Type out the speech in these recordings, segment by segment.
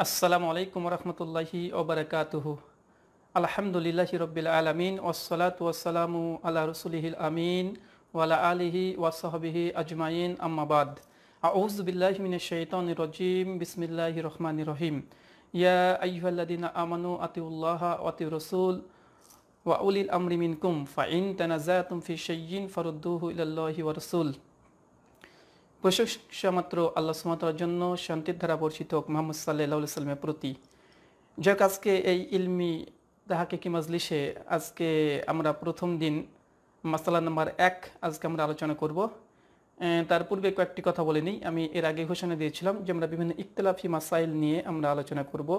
আসসালামু আলাইকুম রহমতুল্লাহি ওবরাকাতুহু আলহামদুলিল্লাহি রব্বিল আলমিন ওসলাত ওয়াসালামু আল্লাহ রসুলিহিল আমিন ওয়ালা আলিহি ওয়াসাহবিহি আজমাইন আম্মাবাদ আউজ বিল্লাহ মিন শৈতান রজিম বিসমিল্লাহ রহমান রহিম ইয়া আইহাল্লাদিনা আমানু আতিউল্লাহ আতি রসুল ওয়া উলিল আমরি মিনকুম ফাইন তানাজাতুম ফি শাইয়িন ফারুদ্দুহু ইলাল্লাহি ওয়া রাসূল প্রশংসা মাত্র আল্লাহ সুমাতার জন্য শান্তির ধারা হোক মোহাম্মদ সাল্লাহ সাল্লামের প্রতি। যাক আজকে এই ইলমি তাহাকে কি মাজলিসে আজকে আমরা প্রথম দিন মাসালা নাম্বার এক আজকে আমরা আলোচনা করব। তার পূর্বে কয়েকটি কথা বলে নিই। আমি এর আগে ঘোষণা দিয়েছিলাম যে আমরা বিভিন্ন ইকতলাফি মাসাইল নিয়ে আমরা আলোচনা করব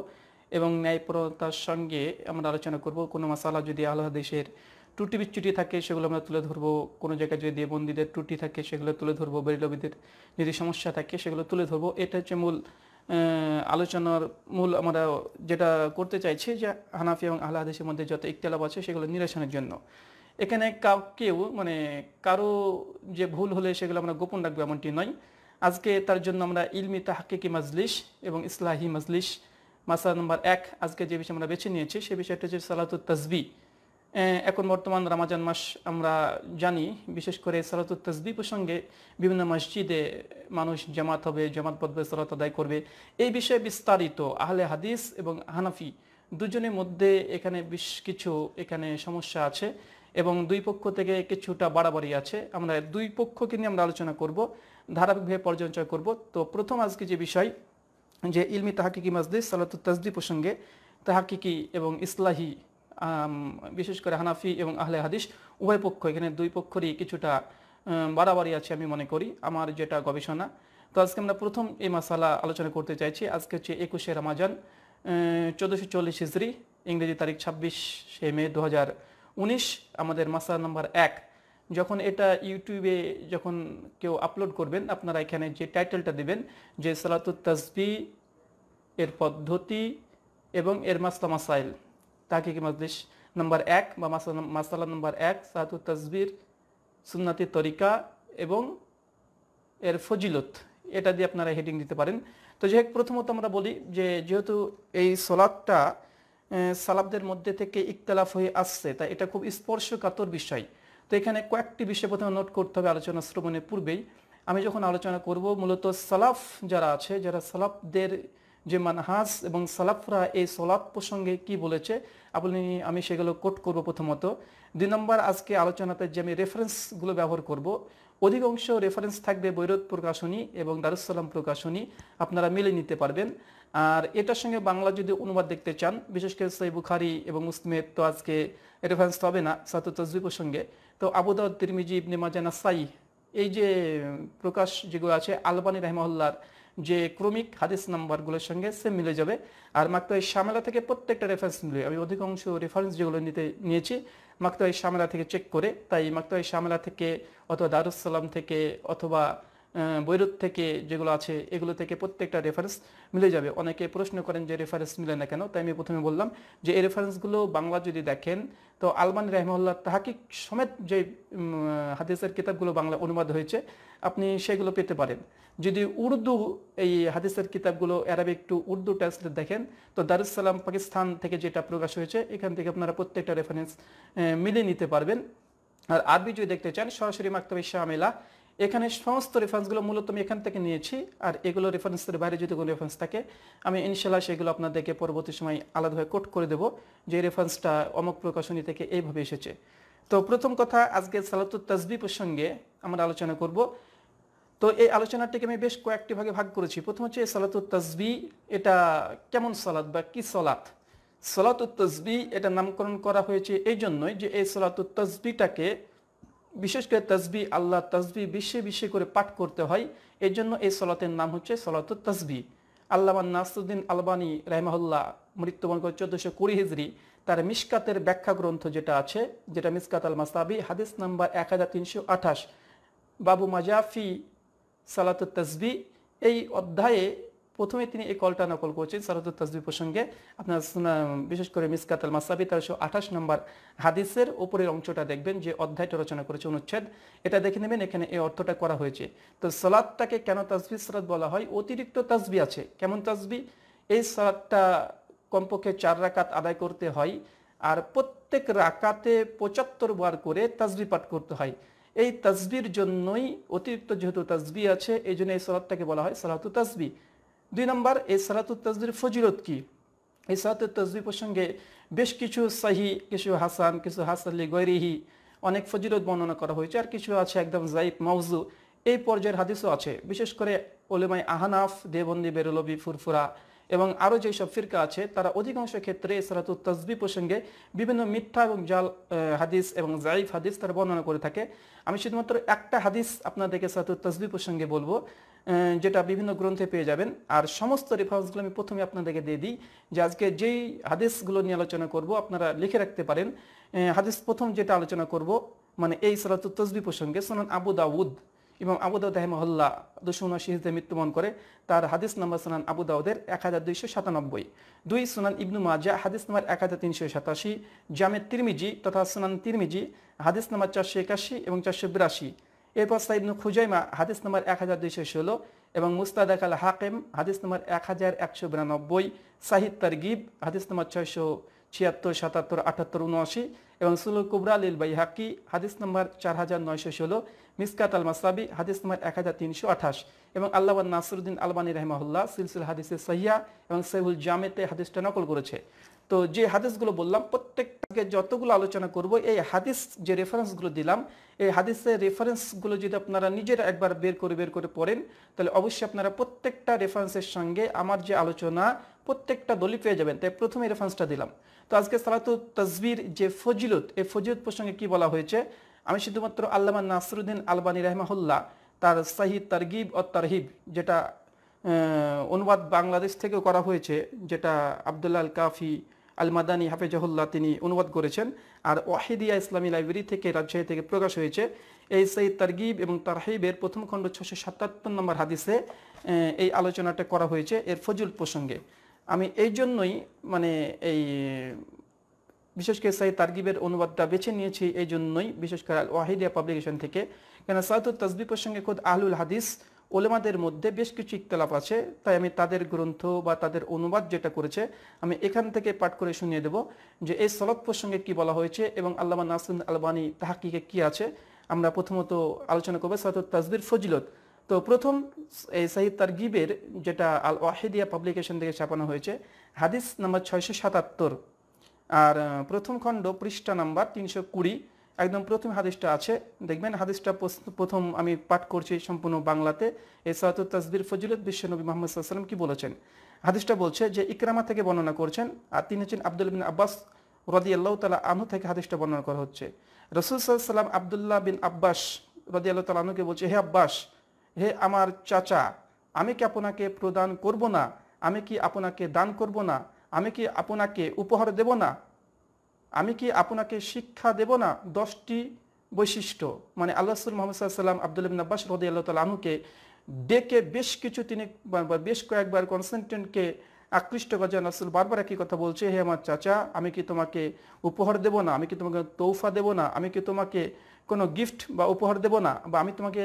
এবং ন্যায়পরতার সঙ্গে আমরা আলোচনা করব। কোনো মাসালা যদি আল্লাহ দেশের ত্রুটি বিচ্যুটি থাকে, সেগুলো আমরা তুলে ধরবো। কোনো জায়গায় যদি দেবন্দীদের ত্রুটি থাকে, সেগুলো তুলে ধরবো। বেরিলবিদের যদি সমস্যা থাকে, সেগুলো তুলে ধরবো। এটা হচ্ছে মূল আলোচনার মূল আমরা যেটা করতে চাইছি যে হানাফি এবং আহ্লা হাদিসের মধ্যে যত ইকতলাপ আছে, সেগুলো নিরসনের জন্য। এখানে কেউ মানে কারও যে ভুল হলে সেগুলো আমরা গোপন রাখব এমনটি নয়। আজকে তার জন্য আমরা ইলমি তাহাকিকি মাজলিস এবং ইসলাহি মাজলিস মাসা নম্বর এক, আজকে যে বিষয় আমরা বেছে নিয়েছি, সে বিষয়টা হচ্ছে সালাতুত তাজবি এখন বর্তমান রামাজান মাস আমরা জানি, বিশেষ করে সালাতুত তসবি প্রসঙ্গে বিভিন্ন মসজিদে মানুষ জামাত হবে, জামাত পদ্মে সালাত আদায় করবে। এই বিষয়ে বিস্তারিত আহলে হাদিস এবং হানাফি দুজনের মধ্যে এখানে বেশ কিছু এখানে সমস্যা আছে এবং দুই পক্ষ থেকে কিছুটা বাড়াবাড়ি আছে। আমরা দুই পক্ষকে নিয়ে আমরা আলোচনা করব, ধারাবাহিকভাবে পর্যালোচনা করব। তো প্রথম আজকে যে বিষয়, যে ইলমি তাহাকিকি মাজদিস সালাতুত তসদি প্রসঙ্গে তাহাকিকি এবং ইসলাহি বিশেষ করে হানাফি এবং আহলে হাদিস, উভয় পক্ষ, এখানে দুই পক্ষরই কিছুটা বাড়াবাড়ি আছে আমি মনে করি, আমার যেটা গবেষণা। তো আজকে আমরা প্রথম এই মাসালা আলোচনা করতে চাইছি, আজকে হচ্ছে একুশে রামাজান চোদ্দোশো চল্লিশ হিজড়ি ইংরেজি তারিখ ছাব্বিশে মে দু আমাদের মাসালা নাম্বার এক। যখন এটা ইউটিউবে যখন কেউ আপলোড করবেন, আপনারা এখানে যে টাইটেলটা দিবেন, যে সালাতুত তাজবি এর পদ্ধতি এবং এর মাসলা মাসাইল। তাকিকি মজলিস নম্বর এক বা মাসালা নম্বর এক সাহাতু তসবির, সুন্নাতি তরিকা এবং এর ফজিলত। এটা দিয়ে আপনারা হেডিং দিতে পারেন। তো যাই প্রথমত আমরা বলি যে যেহেতু এই সলাদটা সালাবদের মধ্যে থেকে ইকতলাফ হয়ে আসছে তাই এটা খুব স্পর্শকাতর বিষয়। তো এখানে কয়েকটি বিষয় প্রথমে নোট করতে হবে আলোচনা শ্রবণের পূর্বেই। আমি যখন আলোচনা করব, মূলত সালাফ যারা আছে, যারা সালাফদের যে মানহাজ এবং সালাফরা এই সলাপ প্রসঙ্গে কি বলেছে, আপনি, আমি সেগুলো কোট করব প্রথমত। দুই নম্বর, আজকে আলোচনাতে যে আমি রেফারেন্সগুলো ব্যবহার করব, অধিকাংশ রেফারেন্স থাকবে বৈরত প্রকাশনী এবং দারুসালাম প্রকাশনী, আপনারা মিলে নিতে পারবেন। আর এটার সঙ্গে বাংলা যদি অনুবাদ দেখতে চান, বিশেষ করে সই বুখারি এবং মুসলিমের তো আজকে রেফারেন্স তো হবে না, সাতু তসবি প্রসঙ্গে। তো আবুদাউদ তিরমিজি ইবনে মাজানা সাই এই যে প্রকাশ যেগুলো আছে, আলবানী রহমল্লার যে ক্রমিক হাদিস নাম্বারগুলোর সঙ্গে সেম মিলে যাবে। আর মাক্তাই শামেলা থেকে প্রত্যেকটা রেফারেন্স মিলে আমি অধিকাংশ রেফারেন্স যেগুলো নিতে নিয়েছি মাক্তাই শামেলা থেকে চেক করে, তাই মাক্তাই শামেলা থেকে অথবা দারুসালাম থেকে অথবা বৈরুত থেকে যেগুলো আছে, এগুলো থেকে প্রত্যেকটা রেফারেন্স মিলে যাবে। অনেকে প্রশ্ন করেন যে রেফারেন্স মিলে না কেন? তাই আমি প্রথমে বললাম যে এই রেফারেন্সগুলো বাংলা যদি দেখেন, তো আলমান রহমল্লা তাহাকিক সমেত যে হাদিসের কিতাবগুলো বাংলা অনুবাদ হয়েছে, আপনি সেগুলো পেতে পারেন। যদি উর্দু এই হাদিসের কিতাবগুলো অ্যারাবিক টু উর্দু ট্রান্সলেট দেখেন, তো দারুসালাম পাকিস্তান থেকে যেটা প্রকাশ হয়েছে, এখান থেকে আপনারা প্রত্যেকটা রেফারেন্স মিলে নিতে পারবেন। আর আরবি যদি দেখতে চান, সরাসরি মাক্তবে শামেলা, এখানে সমস্ত রেফারেন্সগুলো মূলত আমি এখান থেকে নিয়েছি। আর এগুলো রেফারেন্সের বাইরে যদি কোনো রেফারেন্স থাকে, আমি ইনশাল্লাহ সেগুলো আপনাদেরকে পরবর্তী সময় আলাদাভাবে কোট করে দেবো। যে রেফারেন্সটা অমক প্রকাশনী থেকে এইভাবে এসেছে। তো প্রথম কথা আজকে সালাতুত তাজবি প্রসঙ্গে আমরা আলোচনা করব। তো এই আলোচনাটিকে আমি বেশ কয়েকটি ভাগে ভাগ করেছি। প্রথম হচ্ছে সালাতুত তাজবি এটা কেমন সালাত বা কি সলাত? সলাতুত তসবি, এটা নামকরণ করা হয়েছে এই জন্যই যে এই সলাতুত তসবিটাকে বিশেষ করে তসবি আল্লাহ, তসবি বিশ্বে বিশ্বে করে পাঠ করতে হয়। এই জন্য এই সলাতের নাম হচ্ছে সলাতুত তসবি। আল্লাহ নাসুদ্দিন আলবানী রাহমাহুল্লাহ মৃত্যুবরণ করে চোদ্দশো কুড়ি হিজড়ি তার মিসকাতের ব্যাখ্যা গ্রন্থ যেটা আছে, যেটা মিসকাত আল মাসাবি, হাদিস নাম্বার এক হাজার তিনশো আঠাশ। বাবু মাজাফি সালাতুত তসবি এই অধ্যায়ে প্রথমে তিনি এই কলটা নকল করছেন, সালাতুত তসবি প্রসঙ্গে। আপনার বিশেষ করে মিসকাত আল মাসাবি তেরোশো আঠাশ নম্বর হাদিসের উপরের অংশটা দেখবেন, যে অধ্যায়টা রচনা করেছে অনুচ্ছেদ। এটা দেখে নেবেন, এখানে এই অর্থটা করা হয়েছে। তো সালাদটাকে কেন তসবি সালাদ বলা হয়? অতিরিক্ত তসবি আছে। কেমন তসবি? এই সালাদটা কমপক্ষে চার রাকাত আদায় করতে হয়, আর প্রত্যেক রাকাতে পঁচাত্তর বার করে তাজবি পাঠ করতে হয়। এই তাজবির জন্যই অতিরিক্ত যেহেতু তাজবি আছে, এই জন্য এই সালাদটাকে বলা হয় সালাতু তাজবি দুই নম্বর, এই সালাতু তাজবির ফজিলত কি? এই সালাতু তাজবি প্রসঙ্গে বেশ কিছু সাহি, কিছু হাসান, কিছু হাসালি গৈরিহি অনেক ফজিলত বর্ণনা করা হয়েছে আর কিছু আছে একদম জাইফ মাউজু। এই পর্যায়ের হাদিসও আছে। বিশেষ করে ওলেমাই আহানাফ দেবন্দি বেরলবি, ফুরফুরা এবং আরও যেসব ফিরকা আছে, তারা অধিকাংশ ক্ষেত্রে সালাতুল তসবি প্রসঙ্গে বিভিন্ন মিথ্যা এবং জাল হাদিস এবং জাইফ হাদিস তারা বর্ণনা করে থাকে। আমি শুধুমাত্র একটা হাদিস আপনাদেরকে সালাতুল তসবি প্রসঙ্গে বলব যেটা বিভিন্ন গ্রন্থে পেয়ে যাবেন। আর সমস্ত রেফারেন্সগুলো আমি প্রথমে আপনাদেরকে দিয়ে দিই, যে আজকে যেই হাদিসগুলো নিয়ে আলোচনা করব, আপনারা লিখে রাখতে পারেন। হাদিস প্রথম যেটা আলোচনা করব মানে এই সালাতুল তসবি প্রসঙ্গে সোনান আবু দাউদ এবং আবু দাউদ রহমহল্লা দুশো উনআশি হিজড়ে মৃত্যুবরণ করে তার হাদিস নম্বর সুনান আবু দাউদের এক হাজার দুইশো সাতানব্বই। দুই সুনান ইবনু মাজা হাদিস নম্বর এক হাজার তিনশো সাতাশি। জামে তিরমিজি তথা সুনান তিরমিজি, হাদিস নম্বর চারশো একাশি এবং চারশো বিরাশি। এরপর সাইবনু খুজাইমা, হাদিস নম্বর এক হাজার দুইশো ষোলো এবং মুস্তাদাক আল হাকেম, হাদিস নম্বর এক হাজার একশো বিরানব্বই। সাহিদ তারগিব, হাদিস নম্বর ছয়শো ছিয়াত্তর, সাতাত্তর, আটাত্তর, উনআশি এবং সুলুল কুবরা লিল হাকি হাদিস নম্বর চার হাজার নয়শো ষোলো। মিসকাত আল মাসাবি হাদিস নম্বর এক হাজার তিনশো আঠাশ। এবং আল্লাহ নাসরুদ্দিন আলবানী রহমাহুল্লাহ সিলসিল হাদিসে সহিয়া এবং সেহুল জামেতে হাদিসটা নকল করেছে। তো যে হাদিসগুলো বললাম, প্রত্যেকটাকে যতগুলো আলোচনা করব, এই হাদিস যে রেফারেন্সগুলো দিলাম, এই হাদিসের রেফারেন্সগুলো যদি আপনারা নিজেরা একবার বের করে বের করে পড়েন, তাহলে অবশ্যই আপনারা প্রত্যেকটা রেফারেন্সের সঙ্গে আমার যে আলোচনা, প্রত্যেকটা দলি পেয়ে যাবেন। তাই প্রথমে রেফারেন্সটা দিলাম। তো আজকে সালাতু তসবির যে ফজিলত, এই ফজিলত প্রসঙ্গে কি বলা হয়েছে? আমি শুধুমাত্র আল্লামা নাসরুদ্দিন আলবানী রহমাহুল্লাহ, তার সাহিদ তারগিব ও তারহিব, যেটা অনুবাদ বাংলাদেশ থেকেও করা হয়েছে, যেটা আবদুল্লাহ কাফি আল মাদানী হাফেজাহুল্লাহ তিনি অনুবাদ করেছেন, আর ওয়াহিদিয়া ইসলামী লাইব্রেরি থেকে রাজশাহী থেকে প্রকাশ হয়েছে। এই সঈদ তারগিব এবং তারহিবের প্রথম খণ্ড ছশো সাতাত্তর নম্বর হাদিসে এই আলোচনাটা করা হয়েছে এর ফজুল প্রসঙ্গে। আমি এই জন্যই মানে এই বিশেষ করে সাই তারগিবের অনুবাদটা বেছে নিয়েছি এই জন্যই, বিশেষ করে আল ওয়াহিদিয়া পাবলিকেশন থেকে। কেন সাইতুল তসবি প্রসঙ্গে খোদ আহলুল হাদিস ওলেমাদের মধ্যে বেশ কিছু ইকতলাফ আছে, তাই আমি তাদের গ্রন্থ বা তাদের অনুবাদ যেটা করেছে, আমি এখান থেকে পাঠ করে শুনিয়ে দেব যে এই সলত প্রসঙ্গে কি বলা হয়েছে এবং আল্লামা নাসিন আলবানী তাহাকিকে কি আছে। আমরা প্রথমত আলোচনা করব সাইতুল তসবির ফজিলত। তো প্রথম এই সাহিদ তারগিবের যেটা আল ওয়াহিদিয়া পাবলিকেশন থেকে ছাপানো হয়েছে, হাদিস নাম্বার ছয়শো সাতাত্তর। আর প্রথম খণ্ড পৃষ্ঠা নাম্বার তিনশো কুড়ি। একদম প্রথম হাদিসটা আছে, দেখবেন হাদিসটা প্রথম আমি পাঠ করছি সম্পূর্ণ বাংলাতে। এ সাহাতুল তাজবির ফজিলত বিশ্বনবী মোহাম্মদ সাল্লাম কি বলেছেন? হাদিসটা বলছে যে ইকরামা থেকে বর্ণনা করছেন, আর তিনি হচ্ছেন আব্দুল বিন আব্বাস রদি আল্লাহ তালা আনু থেকে হাদিসটা বর্ণনা করা হচ্ছে। রসুল সাল্লাম আবদুল্লাহ বিন আব্বাস রদি আল্লাহ তালা আনুকে বলছে, হে আব্বাস, হে আমার চাচা, আমি কি আপনাকে প্রদান করব না? আমি কি আপনাকে দান করব না? আমি কি আপনাকে উপহার দেব না? আমি কি আপনাকে শিক্ষা দেব না? দশটি বৈশিষ্ট্য। মানে আল্লাহসুল মোহাম্মদ সাল্লাম আব্দুল আব্বাস রদি আল্লাহ তাল আনুকে ডেকে বেশ কিছু তিনি বেশ কয়েকবার কনস্টেন্টেন্টকে আকৃষ্ট করেন রাসুল বারবার একই কথা বলছে, হে আমার চাচা, আমি কি তোমাকে উপহার দেব না? আমি কি তোমাকে তৌফা দেব না? আমি কি তোমাকে কোনো গিফট বা উপহার দেব না বা আমি তোমাকে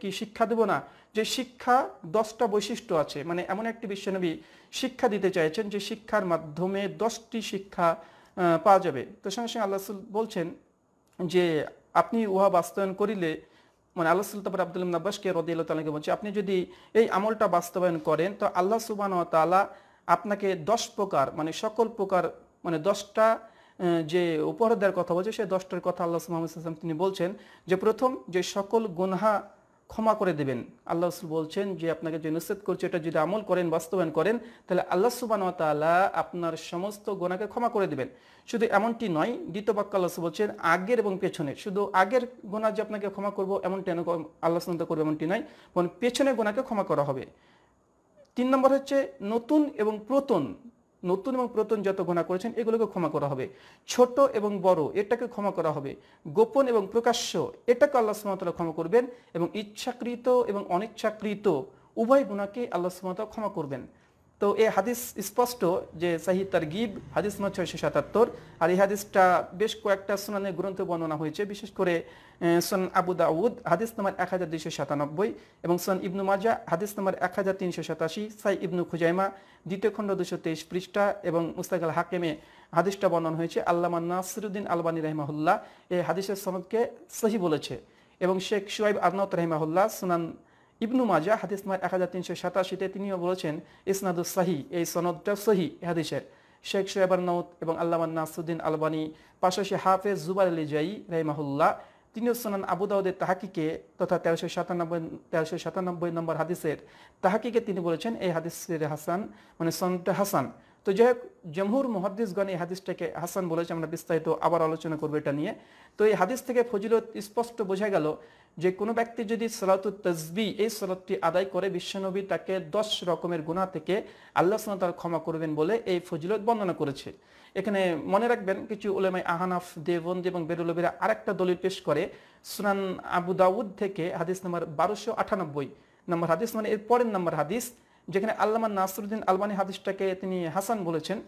কি শিক্ষা দেব না, যে শিক্ষা দশটা বৈশিষ্ট্য আছে। মানে এমন একটি বিশ্বনবী শিক্ষা দিতে চাইছেন যে শিক্ষার মাধ্যমে দশটি শিক্ষা পাওয়া যাবে। তো সঙ্গে সঙ্গে আল্লাহ বলছেন যে আপনি উহা বাস্তবায়ন করিলে মানে আল্লাহ তারপর আব্দুল আব্বাসকে রদিয়াল্লাহ তালাকে বলছে, আপনি যদি এই আমলটা বাস্তবায়ন করেন, তো আল্লাহ সুবান তালা আপনাকে দশ প্রকার মানে সকল প্রকার মানে দশটা যে উপহার দেওয়ার কথা বলছে সেই দশটার কথা আল্লাহ মোহাম্মদ তিনি বলছেন যে, প্রথম যে সকল গুনহা ক্ষমা করে দেবেন। আল্লাহ রসুল বলছেন যে, আপনাকে যে নিষেধ করছে, এটা যদি আমল করেন, বাস্তবায়ন করেন, তাহলে আল্লাহ সুবান তালা আপনার সমস্ত গোনাকে ক্ষমা করে দেবেন। শুধু এমনটি নয়, দ্বিতীয় বাক্য আল্লাহ বলছেন, আগের এবং পেছনে শুধু আগের গোনা যে আপনাকে ক্ষমা করব, এমনটি আল্লাহ সুন্দর করবে এমনটি নয়, বরং পেছনে গোনাকে ক্ষমা করা হবে। তিন নম্বর হচ্ছে, নতুন এবং প্রতন। নতুন এবং প্রতন যত গোনা করেছেন, এগুলোকে ক্ষমা করা হবে। ছোট এবং বড়, এটাকে ক্ষমা করা হবে। গোপন এবং প্রকাশ্য, এটাকে আল্লাহ সুমতলা ক্ষমা করবেন এবং ইচ্ছাকৃত এবং অনিচ্ছাকৃত উভয় গুণাকে আল্লাহ সুমতলা ক্ষমা করবেন। তো এই হাদিস স্পষ্ট যে সাহি তারগিব, হাদিস নম্বর ছয়শো সাতাত্তর, আর এই হাদিসটা বেশ কয়েকটা সুনানে গ্রন্থ বর্ণনা হয়েছে, বিশেষ করে সোন আবু দাউদ, হাদিস নম্বর এক হাজার দুইশো সাতানব্বই এবং সোন ইবনু মাজা, হাদিস নম্বর এক হাজার তিনশো সাতাশি, সাই ইবনু খুজাইমা, দ্বিতীয় খণ্ড দুশো তেইশ পৃষ্ঠা এবং মুস্তাকাল হাকেমে হাদিসটা বর্ণনা হয়েছে, আল্লামা নাসিরুদ্দিন আলবানী রহমাহুল্লাহ, এই হাদিসের সনদকে সহি বলেছে এবং শেখ সুয়াইব আদনাত রহমাহুল্লাহ সুনান ইবনু মাজা, হাদিস নম্বর এক হাজার তিনশো সাতাশিতে তিনিও বলেছেন ইসনাদু সাহি এই সনদটা সহি হাদিসের। শেখ সোহেবর নৌদ এবং আল্লাহ নাসুদ্দিন আলবানি পাশাশি হাফেজ জুবাল আলী জাই রহমাহুল্লাহ, তিনিও সোনান আবুদাউদের তাহাকিকে তথা তেরোশো সাতানব্বই তেরোশো সাতানব্বই নম্বর হাদিসের তাহাকিকে তিনি বলেছেন, এই হাদিসের হাসান মানে সন্ত হাসান। তো যাই হোক জমহুর মহাদিসগণ এই হাদিসটাকে হাসান বলেছে, আমরা বিস্তারিত আবার আলোচনা করব এটা নিয়ে। তো এই হাদিস থেকে ফজিলত স্পষ্ট বোঝা গেল যে কোনো ব্যক্তি যদি সলাত তসবি এই সলাতটি আদায় করে, বিশ্বনবী তাকে দশ রকমের গুণা থেকে আল্লাহ তার ক্ষমা করবেন বলে এই ফজিলত বর্ণনা করেছে। এখানে মনে রাখবেন, কিছু ওলেমাই আহানাফ দেবন্দি এবং বেরুলবিরা আরেকটা দলিল পেশ করে, সুনান আবু দাউদ থেকে হাদিস নাম্বার বারোশো আটানব্বই, নম্বর হাদিস মানে এর পরের নম্বর হাদিস যেখানে আল্লামা নাসরুদ্দিন আলবানী হাদিসটাকে তিনি হাসান বলেছেন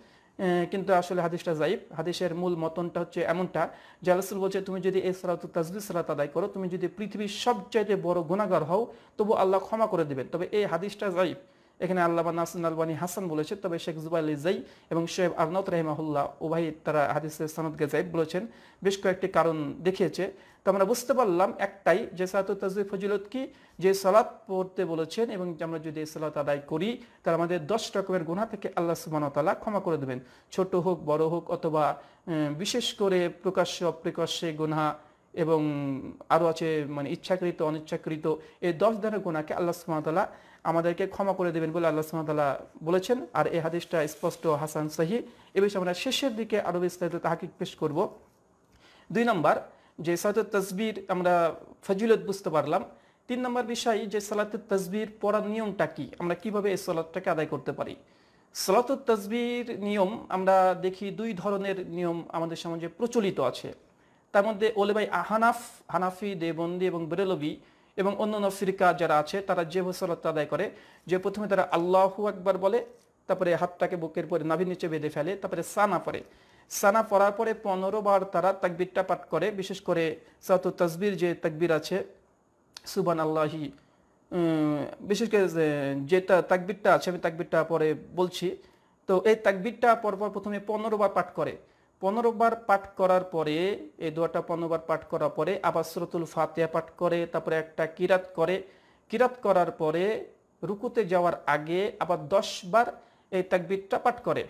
কিন্তু আসলে হাদিসটা জাইব হাদিসের মূল মতনটা হচ্ছে এমনটা যে আলসুল বলছে, তুমি যদি এই সালাত তাজবি সালাত আদায় করো, তুমি যদি পৃথিবীর সবচাইতে বড় গুণাগার হও, তবু আল্লাহ ক্ষমা করে দেবেন। তবে এই হাদিসটা জাইব এখানে আল্লাহ নাসিন আলবানী হাসান বলেছে তবে শেখ জুবাই আলী জাই এবং শেখ আরনাত রহমাহুল্লাহ উভয় তারা হাদিসের সনদকে জাইব বলেছেন, বেশ কয়েকটি কারণ দেখিয়েছে। তো আমরা বুঝতে পারলাম একটাই, যে সালাত তাজবি ফজিলত কি? যে সালাত পড়তে বলেছেন এবং আমরা যদি এই সালাত আদায় করি, তাহলে আমাদের দশ রকমের গুণা থেকে আল্লাহ সুবাহতালা ক্ষমা করে দেবেন। ছোট হোক, বড় হোক, অথবা বিশেষ করে প্রকাশ্য অপ্রকাশ্যে গুণা এবং আরও আছে মানে ইচ্ছাকৃত, অনিচ্ছাকৃত, এই দশ ধরনের গুণাকে আল্লাহ সুবাহতালা আমাদেরকে ক্ষমা করে দেবেন বলে আল্লাহ সুমাতাল্লাহ বলেছেন। আর এই হাদিসটা স্পষ্ট, হাসান সাহি এ বিষয়ে আমরা শেষের দিকে আরও বিস্তারিত তাহাকে পেশ করব। দুই নম্বর, যে সালাতুল তসবির আমরা ফজিলত বুঝতে পারলাম। তিন নম্বর বিষয়, যে সালাতুল তসবির পড়ার নিয়মটা কি? আমরা কীভাবে এই সালাদটাকে আদায় করতে পারি? সালাতুল তসবির নিয়ম, আমরা দেখি দুই ধরনের নিয়ম আমাদের সমাজে প্রচলিত আছে। তার মধ্যে ওলেবাই আহানাফ, হানাফি, দেবন্দি এবং বেরেলবি এবং অন্যান্য ফিরকা যারা আছে, তারা যে সলাত আদায় করে, যে প্রথমে তারা আল্লাহু একবার বলে, তারপরে হাতটাকে বুকের পরে নাভির নিচে বেঁধে ফেলে, তারপরে সানা পরে সানা পড়ার পরে পনেরো বার তারা তাকবিরটা পাঠ করে, বিশেষ করে সাত তসবির যে তাকবির আছে সুবান আল্লাহি বিশেষ করে যেটা তাকবিরটা আছে, আমি তাকবিরটা পরে বলছি। তো এই তাকবিরটা পরপর প্রথমে পনেরো বার পাঠ করে। পনেরো বার পাঠ করার পরে, এই দোয়াটা পনেরো বার পাঠ করার পরে, আবার সুরতুল ফাতিয়া পাঠ করে, তারপরে একটা কিরাত করে। কিরাত করার পরে রুকুতে যাওয়ার আগে আবার দশ বার এই তাকবিরটা পাঠ করে।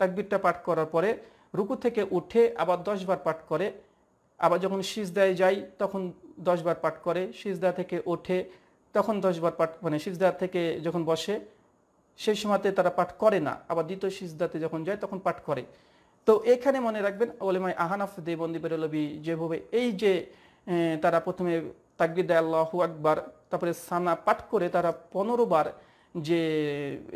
তাকবিরটা পাঠ করার পরে রুকু থেকে উঠে আবার দশ বার পাঠ করে। আবার যখন সিজদায় যাই, তখন দশ বার পাঠ করে। সিজদা থেকে ওঠে তখন দশ বার পাঠ মানে সিজদা থেকে যখন বসে, সেই সময়তে তারা পাঠ করে না। আবার দ্বিতীয় সিজদাতে যখন যায়, তখন পাঠ করে। তো এখানে মনে রাখবেন ওলেমাই আহানাফ দেবন্দি বেরলবি যেভাবে এই যে তারা প্রথমে তাকবিদ আল্লাহু আকবার, তারপরে সানা পাঠ করে তারা পনেরো বার যে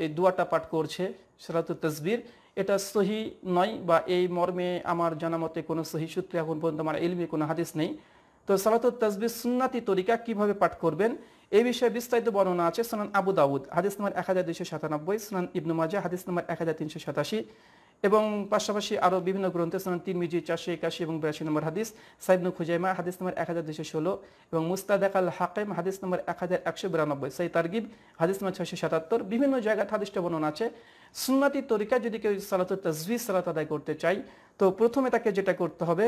এই দুয়াটা পাঠ করছে সরাত তসবির, এটা সহি নয় বা এই মর্মে আমার জানা মতে কোনো সহি সূত্রে এখন পর্যন্ত আমার এলমে কোনো হাদিস নেই। তো সালাত তসবির সুন্নাতি তরিকা কীভাবে পাঠ করবেন এই বিষয়ে বিস্তারিত বর্ণনা আছে সোনান আবু দাউদ, হাদিস নম্বর এক হাজার দুইশো সাতানব্বই, সোনান ইবনু মাজা হাদিস নম্বর এক হাজার তিনশো সাতাশি। এবং পাশাপাশি আরও বিভিন্ন গ্রন্থে তিন মিজি চারশো একাশি এবং বিরাশি নম্বর হাদিস সাইদনু খুজাইমা, হাদিস নম্বর এক হাজার দুশো ষোলো এবং মুস্তাদাক আল হাকিম, হাদিস নম্বর এক হাজার একশো বিরানব্বই। সাই তারগিব, হাদিস নম্বর ছয়শো সাতাত্তর। বিভিন্ন জায়গায় হাদিসটা বর্ণনা আছে। সুন্নাতি তরিকা যদি কেউ সালাত তাজবি সালাত আদায় করতে চাই তো প্রথমে তাকে যেটা করতে হবে,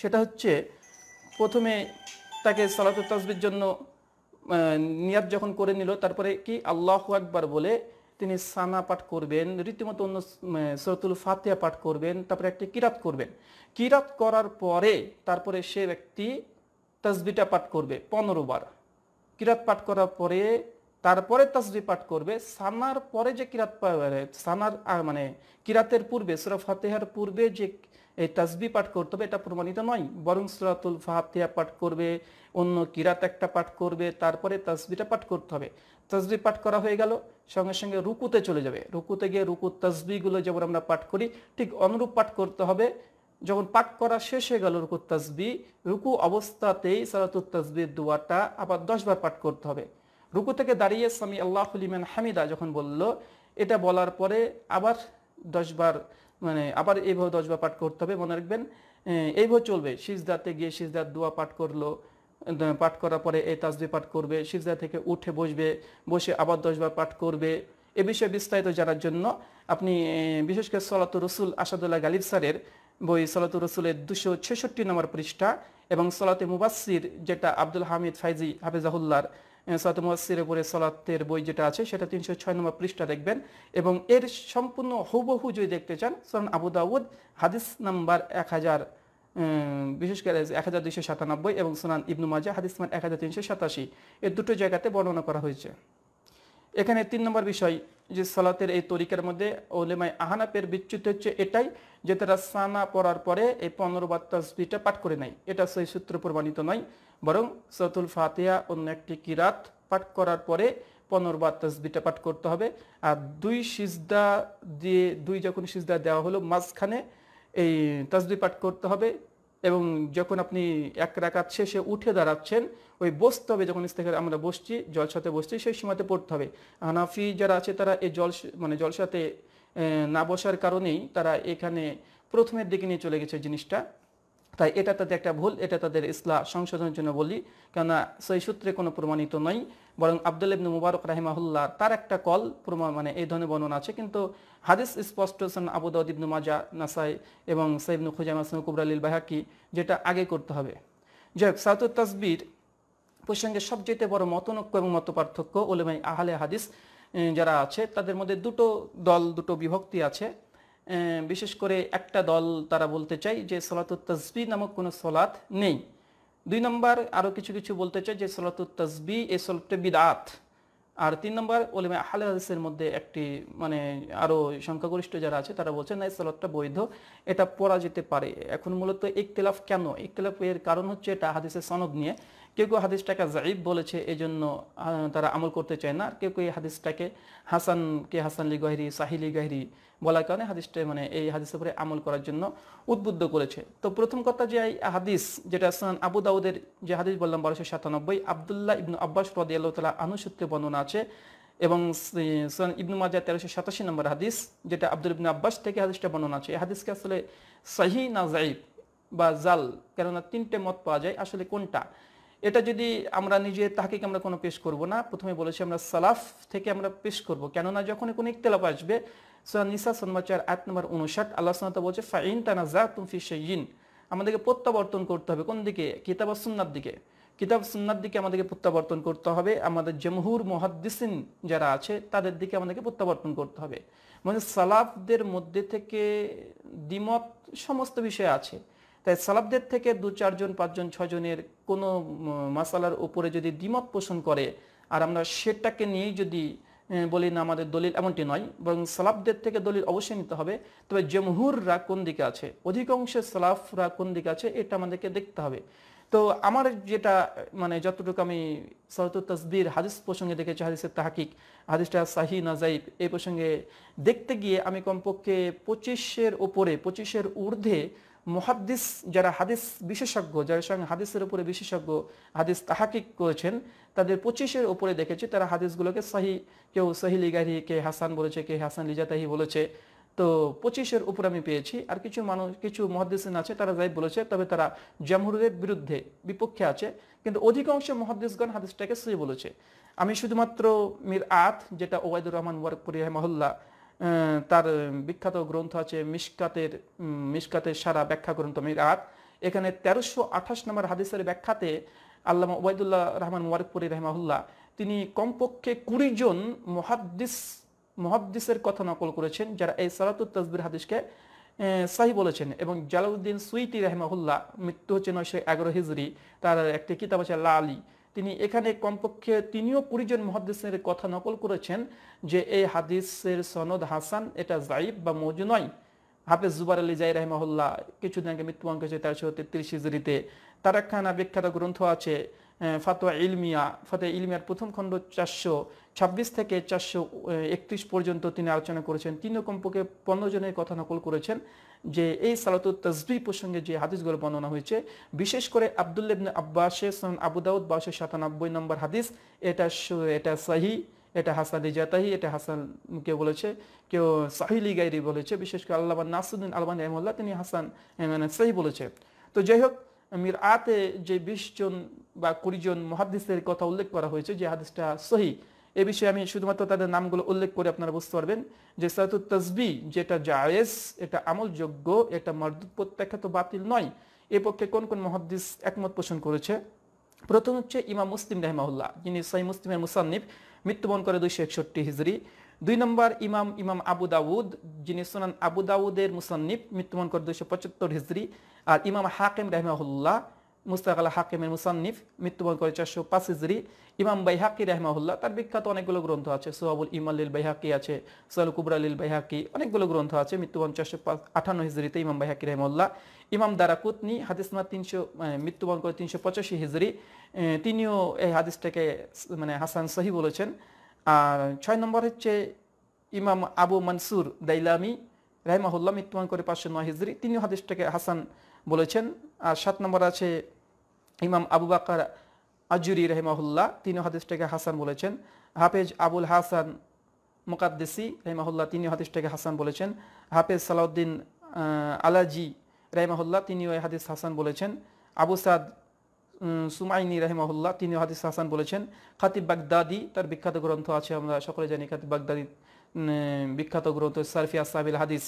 সেটা হচ্ছে প্রথমে তাকে সালাত তাজবির জন্য নিয়াদ যখন করে নিল, তারপরে কি আল্লাহ আকবার বলে তিনি সানা পাঠ করবেন, রীতিমতো অন্য সরতুল ফাতিয়া পাঠ করবেন, তারপরে একটি কিরাত করবেন। কিরাত করার পরে তারপরে সে ব্যক্তি তসবিটা পাঠ করবে পনেরো বার। কিরাত পাঠ করার পরে তারপরে তসবি পাঠ করবে। সানার পরে যে কিরাত সানার মানে কিরাতের পূর্বে, সুরা ফাতেহার পূর্বে যে এই তাসবি পাঠ করতে হবে, এটা প্রমাণিত নয়। বরং সুরাতুল ফাতেহা পাঠ করবে, অন্য কিরাত একটা পাঠ করবে, তারপরে তসবিটা পাঠ করতে হবে। তসবি পাঠ করা হয়ে গেল, সঙ্গে সঙ্গে রুকুতে চলে যাবে। রুকুতে গিয়ে রুকু তসবিগুলো যেমন আমরা পাঠ করি, ঠিক অনুরূপ পাঠ করতে হবে। যখন পাঠ করা শেষ হয়ে গেল রুকু তসবি, রুকু অবস্থাতেই সালাতুল তসবির দোয়াটা আবার দশবার পাঠ করতে হবে। রুকু থেকে দাঁড়িয়ে স্বামী আল্লাহ লিমান হামিদা যখন বলল, এটা বলার পরে আবার দশবার মানে আবার এইভাবে দশবার পাঠ করতে হবে, মনে রাখবেন। এইভাবে চলবে। সিজদাতে গিয়ে সিজদার দোয়া পাঠ করল পাঠ করার পরে এই তাজবি পাঠ করবে, সিজদা থেকে উঠে বসবে, বসে আবার দশবার পাঠ করবে। এ বিষয়ে বিস্তারিত জানার জন্য আপনি বিশেষ করে সলাত রসুল আসাদুল্লাহ গালিব স্যারের বই সলাত রসুলের দুশো ছেষট্টি নম্বর পৃষ্ঠা এবং সলাতে মুবাসির যেটা আব্দুল হামিদ ফাইজি হাফিজাহুল্লার সলাতে মুবাসির উপরে সলাতের বই যেটা আছে, সেটা তিনশো ছয় নম্বর পৃষ্ঠা দেখবেন। এবং এর সম্পূর্ণ হুবহু যদি দেখতে চান সলান আবু দাউদ, হাদিস নাম্বার এক হাজার বিশেষ করে এক হাজার দুইশো সাতানব্বই এবং সোনান ইবনু মাজা হাদিস মান এক হাজার তিনশো সাতাশি। এর দুটো জায়গাতে বর্ণনা করা হয়েছে। এখানে তিন নম্বর বিষয়, যে সালাতের এই তরিকার মধ্যে ওলেমাই আহানাপের বিচ্যুত হচ্ছে এটাই, যে তারা সানা পড়ার পরে এই পনেরো বার তসবিটা পাঠ করে নেয়। এটা সেই সূত্র প্রমাণিত নয়, বরং সতুল ফাতিয়া অন্য একটি কিরাত পাঠ করার পরে পনেরো বার তসবিটা পাঠ করতে হবে। আর দুই সিজদা দিয়ে, দুই যখন সিজদা দেওয়া হলো, মাঝখানে এই তসবি পাঠ করতে হবে। এবং যখন আপনি এক রাকাত শেষে উঠে দাঁড়াচ্ছেন, ওই বসতে হবে যখন থেকে আমরা বসছি, জলসাতে বসছি, সেই সময়তে পড়তে হবে। হানাফি যারা আছে তারা এই জল মানে জলসাতে না বসার কারণেই তারা এখানে প্রথমের দিকে নিয়ে চলে গেছে জিনিসটা। তাই এটা তাদের একটা ভুল, এটা তাদের ইসলাম সংশোধনের জন্য বলি। কেননা সেই সূত্রে কোনো প্রমাণিত নয় বরং আব্দুল ইবনু মুবারক রাহিমাহুল্লাহ, তার একটা কল প্রমাণ মানে এই ধরনের বর্ণনা আছে। কিন্তু হাদিস স্পষ্ট আবু দাউদ ইবনু মাজা, নাসাই এবং সাইবনু খুজাম আসলাম কুবরালিল বাহাকি, যেটা আগে করতে হবে। যাই হোক সাউতুর তাসবির প্রসঙ্গে সবচেয়ে বড় মতনক্য এবং মত পার্থক্য ওলেমাই আহলে হাদিস যারা আছে, তাদের মধ্যে দুটো দল, দুটো বিভক্তি আছে। বিশেষ করে একটা দল তারা বলতে চাই যে সলাতুত তসবি নামক কোনো সলাৎ নেই। দুই নম্বর আরও কিছু কিছু বলতে চাই, যে সলাত তসবি এই সলাতটা বিদাত। আর তিন নম্বর ওলিমা আহলে হাদিসের মধ্যে একটি মানে আরও সংখ্যাগরিষ্ঠ যারা আছে, তারা বলছেন, না, এই সলাতটা বৈধ, এটা পড়া যেতে পারে। এখন মূলত ইকতলাফ কেন? ইকতলাফের কারণ হচ্ছে এটা হাদিসের সনদ নিয়ে। কেউ কেউ হাদিসটাকে জাইব বলেছে এই জন্য তারা আমল করতে চায় না। আর কেউ কেউ এই হাদিসটাকে হাসান, কে হাসান লি গহরি সাহিলি গহরি বলার কারণে হাদিসটা মানে এই হাদিসের উপরে আমল করার জন্য উদ্বুদ্ধ করেছে। তো প্রথম কথা যে এই হাদিস, যেটা সান আবু দাউদের যে হাদিস বললাম, বারোশো সাতানব্বই, আবদুল্লাহ ইবনু আব্বাস রদি আল্লাহ তালা আনুসূত্রে বর্ণনা আছে এবং সান ইবনু মাজা তেরোশো সাতাশি নম্বর হাদিস, যেটা আব্দুল ইবনু আব্বাস থেকে হাদিসটা বর্ণনা আছে। এই হাদিসকে আসলে সাহি না জাইব বা জাল, কেননা তিনটে মত পাওয়া যায়। আসলে কোনটা? এটা যদি আমরা নিজে তাকে আমরা কোনো পেশ করব না, প্রথমে বলেছি আমরা সালাফ থেকে আমরা পেশ করব। কেননা যখন কোনো ইকতলাপ আসবে নিসা সন্মাচার আট নম্বর উনষাট আল্লাহ সাল্লাহ বলছে, ফাইন তানা জা তুমফি সেইন আমাদেরকে প্রত্যাবর্তন করতে হবে। কোন দিকে? কিতাব সুন্নার দিকে। কিতাব সুন্নার দিকে আমাদেরকে প্রত্যাবর্তন করতে হবে। আমাদের জমহুর মহাদ্দিসিন যারা আছে, তাদের দিকে আমাদেরকে প্রত্যাবর্তন করতে হবে। মানে সালাফদের মধ্যে থেকে দ্বিমত সমস্ত বিষয় আছে। তাই সালাফদের থেকে দু চারজন, পাঁচজন ছজনের কোনো মাসালার উপরে যদি দ্বিমত পোষণ করে, আর আমরা সেটাকে নিয়েই যদি বলি না আমাদের দলিল এমনটি নয়, বরং সালাফদের থেকে দলিল অবশ্যই নিতে হবে। তবে জমহুররা কোন দিকে আছে? অধিকাংশের সালাফরা কোন দিকে আছে? এটা আমাদেরকে দেখতে হবে। তো আমার যেটা মানে যতটুকু আমি সরতুল তসবির হাদিস প্রসঙ্গে দেখেছি, হাদিসের তাহাকিক, হাদিসটা সাহি নাজাইব এই প্রসঙ্গে দেখতে গিয়ে আমি কমপক্ষে পঁচিশের ওপরে পঁচিশের ঊর্ধ্বে মহাদ্দিস যারা হাদিস বিশেষজ্ঞ যারা সঙ্গে হাদিসের উপরে বিশেষজ্ঞ হাদিস তাহাকিক করেছেন, তাদের পঁচিশের উপরে দেখেছি, তারা হাদিসগুলোকে সাহি, কেউ সাহি লিগাহি, কে হাসান বলেছে, কে হাসান লিজাতাহি বলেছে। তো পঁচিশের উপর আমি পেয়েছি। আর কিছু মানুষ, কিছু মহাদ্দিসিন আছে, তারা যাই বলেছে, তবে তারা জামহুরের বিরুদ্ধে বিপক্ষে আছে। কিন্তু অধিকাংশ মহাদ্দিসগণ হাদিসটাকে সহি বলেছে। আমি শুধুমাত্র মির আত, যেটা ওয়াইদুর রহমান ওয়ারকপুরি মহল্লা তার বিখ্যাত গ্রন্থ আছে মিসকাতের মিসকাতের সারা ব্যাখ্যা গ্রন্থ মির আত এখানে তেরোশো আঠাশ নম্বর হাদিসের ব্যাখ্যাতে আল্লাহ ওবায়দুল্লাহ রহমান মুবারকপুরি রহমাহুল্লাহ তিনি কমপক্ষে কুড়ি জন মহাদ্দিস, মহাদ্দিসের কথা নকল করেছেন, যারা এই সালাতুল তসবির হাদিসকে সাহি বলেছেন। এবং জালাউদ্দিন সুইতি রহমাহুল্লাহ, মৃত্যু হচ্ছে নয়শো এগারো হিজড়ি তার একটি কিতাব আছে লা আলী। তিনি এখানে কমপক্ষে তিনিও কুড়িজন জন মহাদ্দিসের কথা নকল করেছেন যে এই হাদিসের সনদ হাসান, এটা জাইব বা মৌজু নয়। হাফেজ জুবার আলী জাই রহমাহুল্লাহ কিছুদিন আগে মৃত্যুবরণ তেরোশো তেত্রিশ হিজড়িতে। তার একখানা বিখ্যাত গ্রন্থ আছে ফাতোয়া ইলমিয়া, ফাতোয়া ইলমিয়ার প্রথম খণ্ড চারশো ছাব্বিশ থেকে চারশো একত্রিশ পর্যন্ত তিনি আলোচনা করেছেন। তিনিও কমপক্ষে পনেরো জনের কথা নকল করেছেন যে এই সালাতুল তসবি প্রসঙ্গে যে হাদিসগুলো বর্ণনা হয়েছে, বিশেষ করে আবদুল্লাবনে আব্বাসে আবু দাউদ বাসে সাতানব্বই নম্বর হাদিস, এটা এটা সাহি, এটা হাসান জাতাহি এটা হাসান কে বলেছে, কেউ সাহিলি গাইরি বলেছে, বিশেষ করে আল্লাহ নাসুদ্দিন আলবান রহমুল্লাহ তিনি হাসান মানে সাহি বলেছে। তো যাই হোক মির আতে যে বিশ জন বা কুড়ি জন মহাদিসের কথা উল্লেখ করা হয়েছে, যে হাদিসটা সহি, এ বিষয়ে আমি শুধুমাত্র তাদের নামগুলো উল্লেখ করে আপনারা বুঝতে পারবেন যে সালাতুল তসবি যেটা জায়েজ, এটা আমলযোগ্য, এটা মারদুদ প্রত্যাখ্যাত বাতিল নয়। এ পক্ষে কোন কোন মহাদিস একমত পোষণ করেছে? প্রথম হচ্ছে ইমাম মুসলিম রহমাউল্লাহ যিনি সাই মুসলিমের মুসান্নিফ, মৃত্যুবরণ করে দুইশো একষট্টি হিজড়ি দুই নম্বর ইমাম ইমাম আবু দাউদ, যিনি সোনান আবু দাউদের মুসান্নিফ, মৃত্যুবরণ করে দুইশো পঁচাত্তর হিজড়ি আর ইমাম হাকিম রহমাহুল্লাহ মুস্তাক আল্লাহ হাকিমের মুসান্নিফ, মৃত্যুবরণ করে চারশো পাঁচ হিজড়ি ইমাম বাইহাকি রহমাহুল্লাহ, তার বিখ্যাত অনেকগুলো গ্রন্থ আছে। সোহাবুল ইমাল্লিল বাইহাকি আছে সোহাল কুবরালিল বাইহাকি, অনেকগুলো গ্রন্থ আছে। মৃত্যুবরণ চারশো পাঁচ আঠান্ন হিজড়িতে ইমাম বাইহাকি রহমাল্লাহ ইমাম দারাকুতনি হাদিসমা তিনশো মৃত্যুবরণ করে তিনশো পঁচাশি হিজড়ি তিনিও এই হাদিসটাকে মানে হাসান সহি বলেছেন। আর ছয় নম্বর হচ্ছে ইমাম আবু মনসুর দাইলামি, রাহিমাহুল্লাহ মৃত্যুবরণ করে পাঁচশো নয় হিজড়ি তিনিও হাদিসটাকে হাসান বলেছেন। আর সাত নম্বর আছে ইমাম আবু বাকার আজুরি রহমাহুল্লাহ। তিনিও হাদিসটাকে হাসান বলেছেন। হাফেজ আবুল হাসান মুকাদ্দেসি রহমাহুল্লাহ তিনিও হাদিসটাকে হাসান বলেছেন। হাফেজ সালাউদ্দিন আলাজি রহমাহুল্লাহ তিনিও এই হাদিস হাসান বলেছেন। আবু সাদ সুমাইনি রহমাহুল্লাহ তিনিও হাদিস হাসান বলেছেন। খাতিব বাগদাদি, তার বিখ্যাত গ্রন্থ আছে, আমরা সকলে জানি খাতিব বাগদাদি বিখ্যাত গ্রন্থ সারফিয়া সাবিল হাদিস।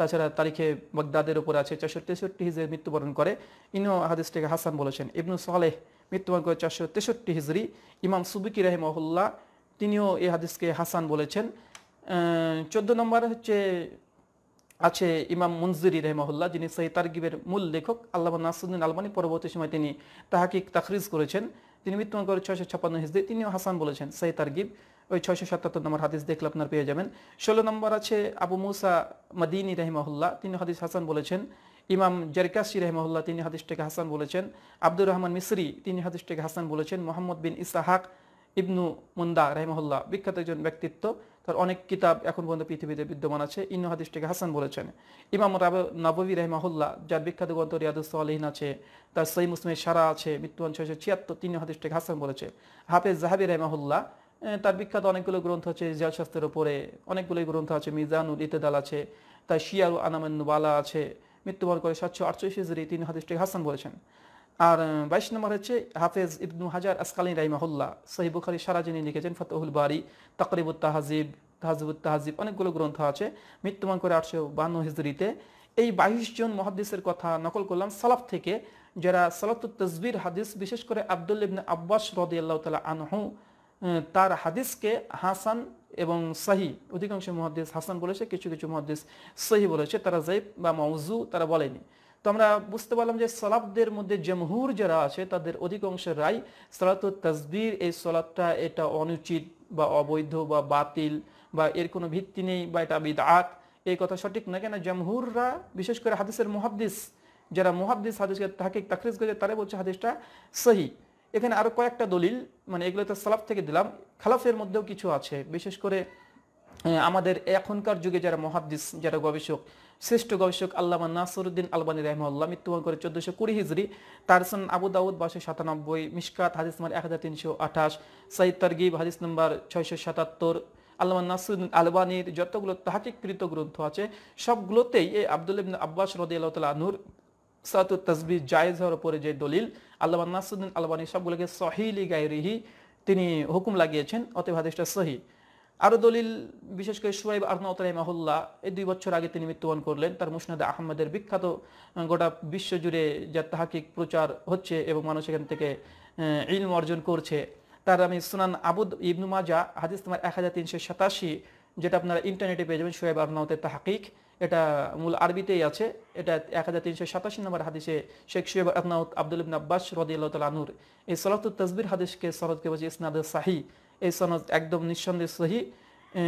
তাছাড়া তারিখে বাগদাদের উপর আছে চারশো তেষট্টি হিজড়ি মৃত্যুবরণ করে। ইনিও হাদিসটাকে হাসান বলেছেন। ইবনু সালেহ মৃত্যুবরণ করে চারশো তেষট্টি হিজড়ি ইমাম সুবিকি রহমহল্লা তিনিও এই হাদিসকে হাসান বলেছেন। চোদ্দ নম্বর হচ্ছে, আছে ইমাম মুনজিরি রহমহল্লা যিনি সহি তারগিবের মূল লেখক। আল্লাহ নাসুদ্দিন আলমানি পরবর্তী সময় তিনি তাহাকিক তাখরিজ করেছেন। তিনি মৃত্যুবরণ করে ছয়শো ছাপ্পান্ন হিজড়ি তিনিও হাসান বলেছেন সহি তারগিব। ওই ছয়শো সাতাত্তর নম্বর হাদিস দেখলে আপনার পেয়ে যাবেন। ষোলো নম্বর আছে আবু মুসা মদিনী রহমাহুল্লাহ, তিনি হাদিস হাসান বলেছেন। ইমাম জারিকাসি রহমাহুল্লাহ, তিনি হাদিসটাকে হাসান বলেছেন। আব্দুর রহমান মিসরি, তিনি হাদিসটাকে হাসান বলেছেন। মোহাম্মদ বিন ইসাহাক ইবনু মুন্দা রহমহল্লা বিখ্যাত একজন ব্যক্তিত্ব। তার অনেক কিতাব এখন পর্যন্ত পৃথিবীতে বিদ্যমান আছে ইন্ন হাদিসটাকে হাসান বলেছেন। ইমাম রাব নবী রহমাহুল্লাহ, যার বিখ্যাত গ্রন্থ রিয়াদুসলিন আছে, তার সই মুসলিমের সারা আছে মৃত্যুবান ছয়শো ছিয়াত্তর, তিনি হাদিসটাকে হাসান বলেছে। হাফেজ জাহাবি রহমাহুল্লাহ তার বিখ্যাত অনেকগুলো গ্রন্থ আছে জিয়াল শাস্ত্রের উপরে অনেকগুলোই গ্রন্থ আছে, মিজানুল ইতেদাল আছে তাই শিয়ারু আনামান্নুবালা আছে, মৃত্যুবরণ করে সাতশো আটচল্লিশ হিজড়ি তিনি হাদিসটি হাসান বলেছেন। আর বাইশ নম্বর হচ্ছে হাফেজ ইবনু হাজার আসকালীন রাইমাহুল্লাহ সহি বুখারি সারা যিনি লিখেছেন ফতহুল বারি, তকরিবুত তাহাজিব, তাহাজিবুত তাহাজিব, অনেকগুলো গ্রন্থ আছে, মৃত্যুবরণ করে আটশো বান্ন হিজরিতে। এই বাইশ জন মহাদিসের কথা নকল করলাম সালাফ থেকে, যারা সালাতুত তসবির হাদিস, বিশেষ করে আবদুল ইবনে আব্বাস রদি আল্লাহ তালা আনহু তার হাদিসকে হাসান এবং সাহি, অধিকাংশ মহাদিস হাসান বলেছে, কিছু কিছু মহাদিস সহি বলেছে, তারা জাইব বা মৌজু তারা বলেনি। তো আমরা বুঝতে পারলাম যে সলাবদের মধ্যে জমহুর যারা আছে, তাদের অধিকাংশ রায় সলাত তসবির এই সলাদটা এটা অনুচিত বা অবৈধ বা বাতিল বা এর কোনো ভিত্তি নেই বা এটা বিদাত এই কথা সঠিক না কেন? জমহুররা, বিশেষ করে হাদিসের মহাদ্দিস, যারা মহাদ্দিস হাদিসকে তাকে তাকরিজ করে তারা বলছে হাদিসটা সহি। এখানে আরও কয়েকটা দলিল মানে এগুলো তো সালাফ থেকে দিলাম। খালাফের মধ্যেও কিছু আছে, বিশেষ করে আমাদের এখনকার যুগে যারা মহাদ্দিস, যারা গবেষক, শ্রেষ্ঠ গবেষক আল্লামা নাসরুদ্দিন আলবানী রহমাল্লাহ মৃত্যুবরণ করে চোদ্দশো কুড়ি হিজড়ি তারসন আবু দাউদ বাসে সাতানব্বই মিসকাত হাদিস নম্বর এক হাজার তিনশো আঠাশ সাইদ তারগিব হাদিস নম্বর ছয়শো সাতাত্তর, আল্লামা নাসরুদ্দিন আলবানির যতগুলো তাহাকিকৃত গ্রন্থ আছে, সবগুলোতেই এই আব্দুল আব্বাস রদি আল্লাহ তালা সাতুত তসবি জায়েজ হওয়ার উপরে যে দলিল আল্লাহ নাসুদ্দিন আলবানী সবগুলোকে সহিলি গায়রিহি তিনি হুকুম লাগিয়েছেন, অতএব হাদিসটা সহি আরও দলিল, বিশেষ করে সোয়েব আরনাউতালাইমাহুল্লাহ এই দুই বছর আগে তিনি মৃত্যুবরণ করলেন। তার মুসনাদ আহমদের বিখ্যাত গোটা বিশ্বজুড়ে যা তাহাকিক প্রচার হচ্ছে এবং মানুষ এখান থেকে ইলম অর্জন করছে। তার আমি সুনান আবুদ ইবনু মাজা, হাদিস তোমার এক হাজার তিনশো সাতাশি, যেটা আপনারা ইন্টারনেটে পেয়ে যাবেন সোয়েব আরনাউতের তাহাকিক। এটা মূল আরবিতেই আছে। এটা এক হাজার তিনশো সাতাশি নম্বর হাদিসে শেখ শুয়েব আবনাউত আব্দুল ইবিন আব্বাস রদিয়াল্লাহ আনুর এই সলাতুল তসবির হাদিসকে সনদকে বলছে ইসনাদ সাহি। এই সনদ একদম নিঃসন্দেহ সহি।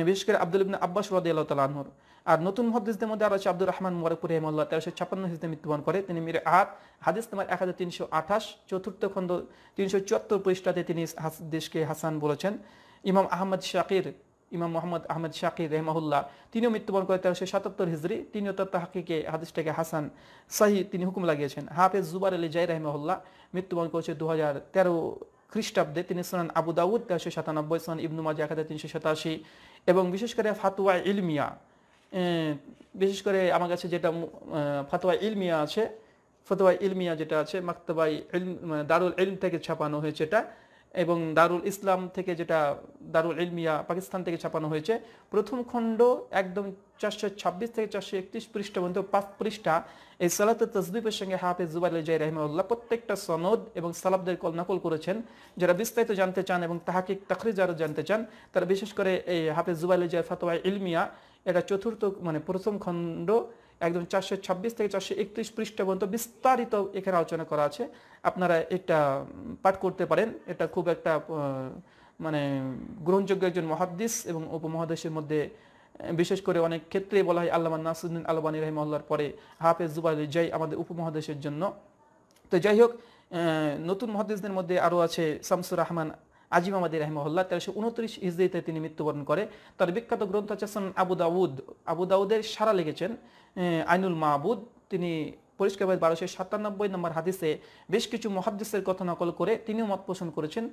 বিশেষ করে আব্দুল ইবিন আব্বাস রদিয়াল্লাহ আনহুর। আর নতুন মহাদিসদের মধ্যে আরও আছে আব্দুর রহমান মোবারকপুর রহমাল্লাহ তেরোশো ছাপ্পান্ন হিসেবে মৃত্যুবরণ করে তিনি মির আট হাদিস নাম্বার এক হাজার তিনশো আঠাশ, চতুর্থ খণ্ড তিনশো চুয়াত্তর পৃষ্ঠাতে তিনি দেশকে হাসান বলেছেন। ইমাম আহমদ শাকির ইমাম মোহাম্মদ আহমদ শাকির রহমাহুল্লাহ, তিনিও মৃত্যুবরণ করে তেরোশো সাতাত্তর হিজড়ি তিনিও তার তাহাকিকে, হাদিসটাকে হাসান সাহি, তিনি হুকুম লাগিয়েছেন। হাফেজ জুবার আলী জাই রহমাহুল্লাহ মৃত্যুবরণ করেছে দু হাজার তেরো খ্রিস্টাব্দে, তিনি সোনান আবু দাউদ, তেরোশো সাতানব্বই, সোনান ইবনু মাজা হাজার তিনশো সাতাশি এবং বিশেষ করে ফাতুয়া ইলমিয়া বিশেষ করে আমার কাছে যেটা ফাতোয়া ইলমিয়া আছে, ফতোয়া ইলমিয়া যেটা আছে, মাক্তবাই মানে দারুল ইলম থেকে ছাপানো হয়েছে এটা। এবং দারুল ইসলাম থেকে যেটা দারুল ইলমিয়া পাকিস্তান থেকে ছাপানো হয়েছে, প্রথম খণ্ড একদম চারশো ছাব্বিশ থেকে চারশো একত্রিশ পৃষ্ঠা পর্যন্ত, পাঁচ পৃষ্ঠা। এই সালাত তসদিফের সঙ্গে হাফেজ জুবাইল জাই রহমাউল্লাহ প্রত্যেকটা সনদ এবং সালাবদের কল নকল করেছেন। যারা বিস্তারিত জানতে চান এবং তাহাকে তাকরিজ আরও জানতে চান, তারা বিশেষ করে এই হাফেজ জুবাইল জাই ফাতোয়া ইলমিয়া, এটা চতুর্থ মানে প্রথম খণ্ড একদম চারশো ছাব্বিশ থেকে চারশো একত্রিশ পৃষ্ঠা পর্যন্ত বিস্তারিত এখানে আলোচনা করা আছে। আপনারা এটা পাঠ করতে পারেন। এটা খুব একটা মানে গ্রহণযোগ্য একজন মহাদ্দিস এবং উপমহাদেশের মধ্যে বিশেষ করে অনেক ক্ষেত্রে বলা হয় আল্লাহ নাসুদ্দিন আলবানী রহমল্লার পরে হাফেজ জুবাই যাই আমাদের উপমহাদেশের জন্য। তো যাই হোক নতুন মহাদিসদের মধ্যে আরও আছে শামসুর রহমান আজিম আমাদের রহমহল্লা তেরোশো উনত্রিশ ইসদিতে তিনি মৃত্যুবরণ করে। তার বিখ্যাত গ্রন্থ আছে আবু দাউদ। আবু দাউদের সারা লিখেছেন আইনুল মাহবুদ তিনি পরিষ্কারভাবে বারোশো সাতানব্বই নম্বর হাদিসে বেশ কিছু মহাদিসের কথা নকল করে তিনিও মত পোষণ করেছেন।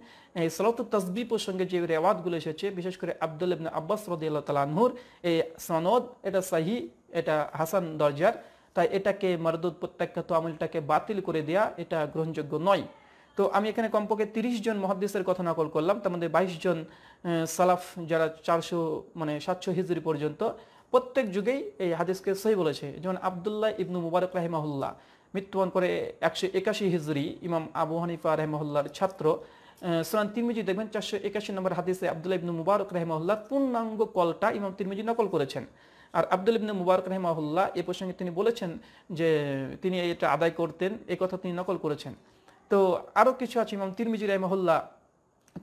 এই সলাত তসবি প্রসঙ্গে যে রেওয়াতগুলো এসেছে, বিশেষ করে আব্দুল ইবনে আব্বাস রদিয়াল্লাহ তালাহুর এই সনদ, এটা সাহি, এটা হাসান দরজার। তাই এটাকে মারদুদ প্রত্যাখ্যাত আমলটাকে বাতিল করে দেয়া এটা গ্রহণযোগ্য নয়। তো আমি এখানে কমপক্ষে তিরিশ জন মহাদ্দেশের কথা নকল করলাম। তার মধ্যে বাইশ জন সালাফ যারা চারশো মানে সাতশো হিজড়ি পর্যন্ত, প্রত্যেক যুগেই এই হাদিসকে সহি বলেছে। যেমন আবদুল্লাহ ইবনু মুবারক রাহিমাহুল্লাহ, মৃত্যুবরণ করে একশো একাশি হিজড়ি ইমাম আবু হানিফা রাহেমাহুল্লার ছাত্র সোনান তিরমিজি দেখবেন চারশো একাশি নম্বর হাদিসে আবদুল্লাহ ইবনু মুবারক রাহেমাহুল্লাহ পূর্ণাঙ্গ কলটা ইমাম তিরমিজি নকল করেছেন। আর আব্দুল ইবনে মুবারক রহমাহুল্লাহ এ প্রসঙ্গে তিনি বলেছেন যে তিনি এটা আদায় করতেন, এ কথা তিনি নকল করেছেন। তো আরও কিছু আছে, ইমাম তিরমিজি রহমহল্লা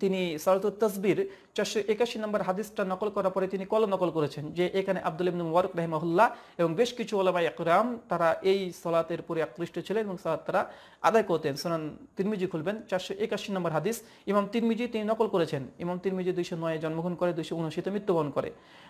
তিনি সালাতুল তসবির, চারশো একাশি নম্বর হাদিসটা নকল করার পরে তিনি কল নকল করেছেন যে এখানে আব্দুল ইবনু মুবারক রহমহুল্লাহ এবং বেশ কিছু ওলামা একরাম তারা এই সলাতের পরে আকৃষ্ট ছিলেন এবং সালাত তারা আদায় করতেন। সোনান তিরমিজি খুলবেন, চারশো একাশি নম্বর হাদিস, ইমাম তিরমিজি তিনি নকল করেছেন। ইমাম তিরমিজি দুইশো নয় জন্মগ্রহণ করে, দুইশো উনশিতে মৃত্যুবরণ করে।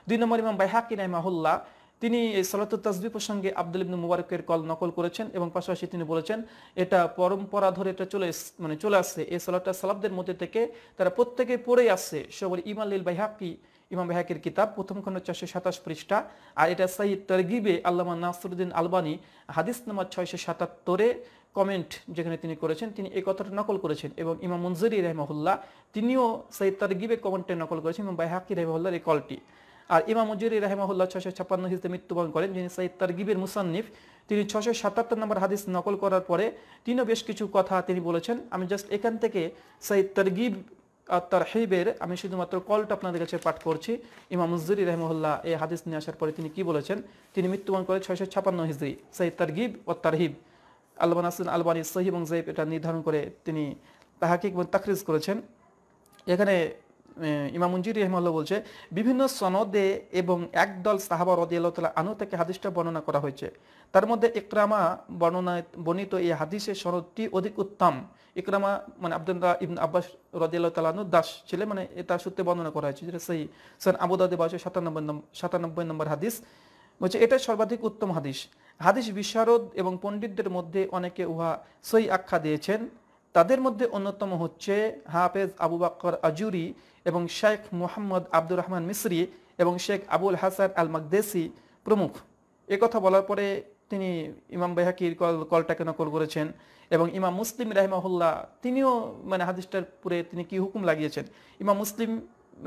দুই নম্বর ইমাম বাইহাকি রহমাহুল্লাহ তিনি এই সালাতুল তাজবি প্রসঙ্গে আব্দুল ইবনু মুবারকের কল নকল করেছেন এবং পাশাপাশি তিনি বলেছেন, এটা পরম্পরা ধরে এটা চলে মানে চলে আসছে। এই সালাতটা সালাবদের মধ্যে থেকে তারা প্রত্যেকে পড়ে আসছে। সবার ইমালিল বাইহাকি, ইমাম বেহাকের কিতাব, প্রথম খন্ড চারশো সাতাশ পৃষ্ঠা। আর এটা সাইদ তরগিবে আল্লামা নাসরুদ্দিন আলবানি হাদিস নাম্বার ছয়শো সাতাত্তরে কমেন্ট যেখানে তিনি করেছেন, তিনি এই কথাটা নকল করেছেন এবং ইমাম মঞ্জুরি রহমহুল্লাহ তিনিও সাইদ তরগিবে কমেন্টে নকল করেছেন এবং বাইহাকি রহমহুল্লার এই কলটি। আর ইমাম মজুরি রাহেমাহুল্লাহ ছশো ছাপ্পান্ন হিসেবে মৃত্যুবরণ করেন, যিনি সাইদ তারগিবের মুসান্নিফ। তিনি ছশো সাতাত্তর নম্বর হাদিস নকল করার পরে তিনিও বেশ কিছু কথা তিনি বলেছেন। আমি জাস্ট এখান থেকে সাইদ তারগিব তার হেবের আমি শুধুমাত্র কলটা আপনাদের কাছে পাঠ করছি। ইমাম মজুরি রহমুল্লাহ এই হাদিস নিয়ে আসার পরে তিনি কি বলেছেন? তিনি মৃত্যুবরণ করেন ছয়শো ছাপান্ন হিজড়ি সাইদ তারগিব ও তারহিব। আলবান হাসিন আলবানী সহিব এবং জৈব এটা নির্ধারণ করে তিনি তাহাকিক এবং তাকরিজ করেছেন। এখানে ইমাম মঞ্জির রহমাল্লাহ বলছে, বিভিন্ন সনদে এবং একদল সাহাবা রদিয়াল্লাহ আনু থেকে হাদিসটা বর্ণনা করা হয়েছে। তার মধ্যে ইকরামা বর্ণনা, বর্ণিত এই হাদিসের সনদটি অধিক উত্তম। ইকরামা মানে আব্দুল্লাহ ইবন আব্বাস রদিয়াল্লাহ তালানু দাস ছিলেন মানে তার সূত্রে বর্ণনা করা হয়েছে যেটা সেই সান আবুদাদে বাসে সাতানব্বই নম্বর সাতানব্বই নম্বর হাদিস। বলছে, এটা সর্বাধিক উত্তম হাদিস। হাদিস বিশারদ এবং পণ্ডিতদের মধ্যে অনেকে উহা সই আখ্যা দিয়েছেন। তাদের মধ্যে অন্যতম হচ্ছে হাফেজ আবু বাক্কর আজুরি এবং শেখ মোহাম্মদ আব্দুর রহমান মিসরি এবং শেখ আবুল হাসান আল মাকদেসি প্রমুখ কথা বলার পরে তিনি ইমাম বেহাকির কল কলটাকে নকল করেছেন? এবং ইমাম মুসলিম রাহমাহুল্লাহ, তিনিও মানে হাদিসটার পুরে তিনি কি হুকুম লাগিয়েছেন? ইমাম মুসলিম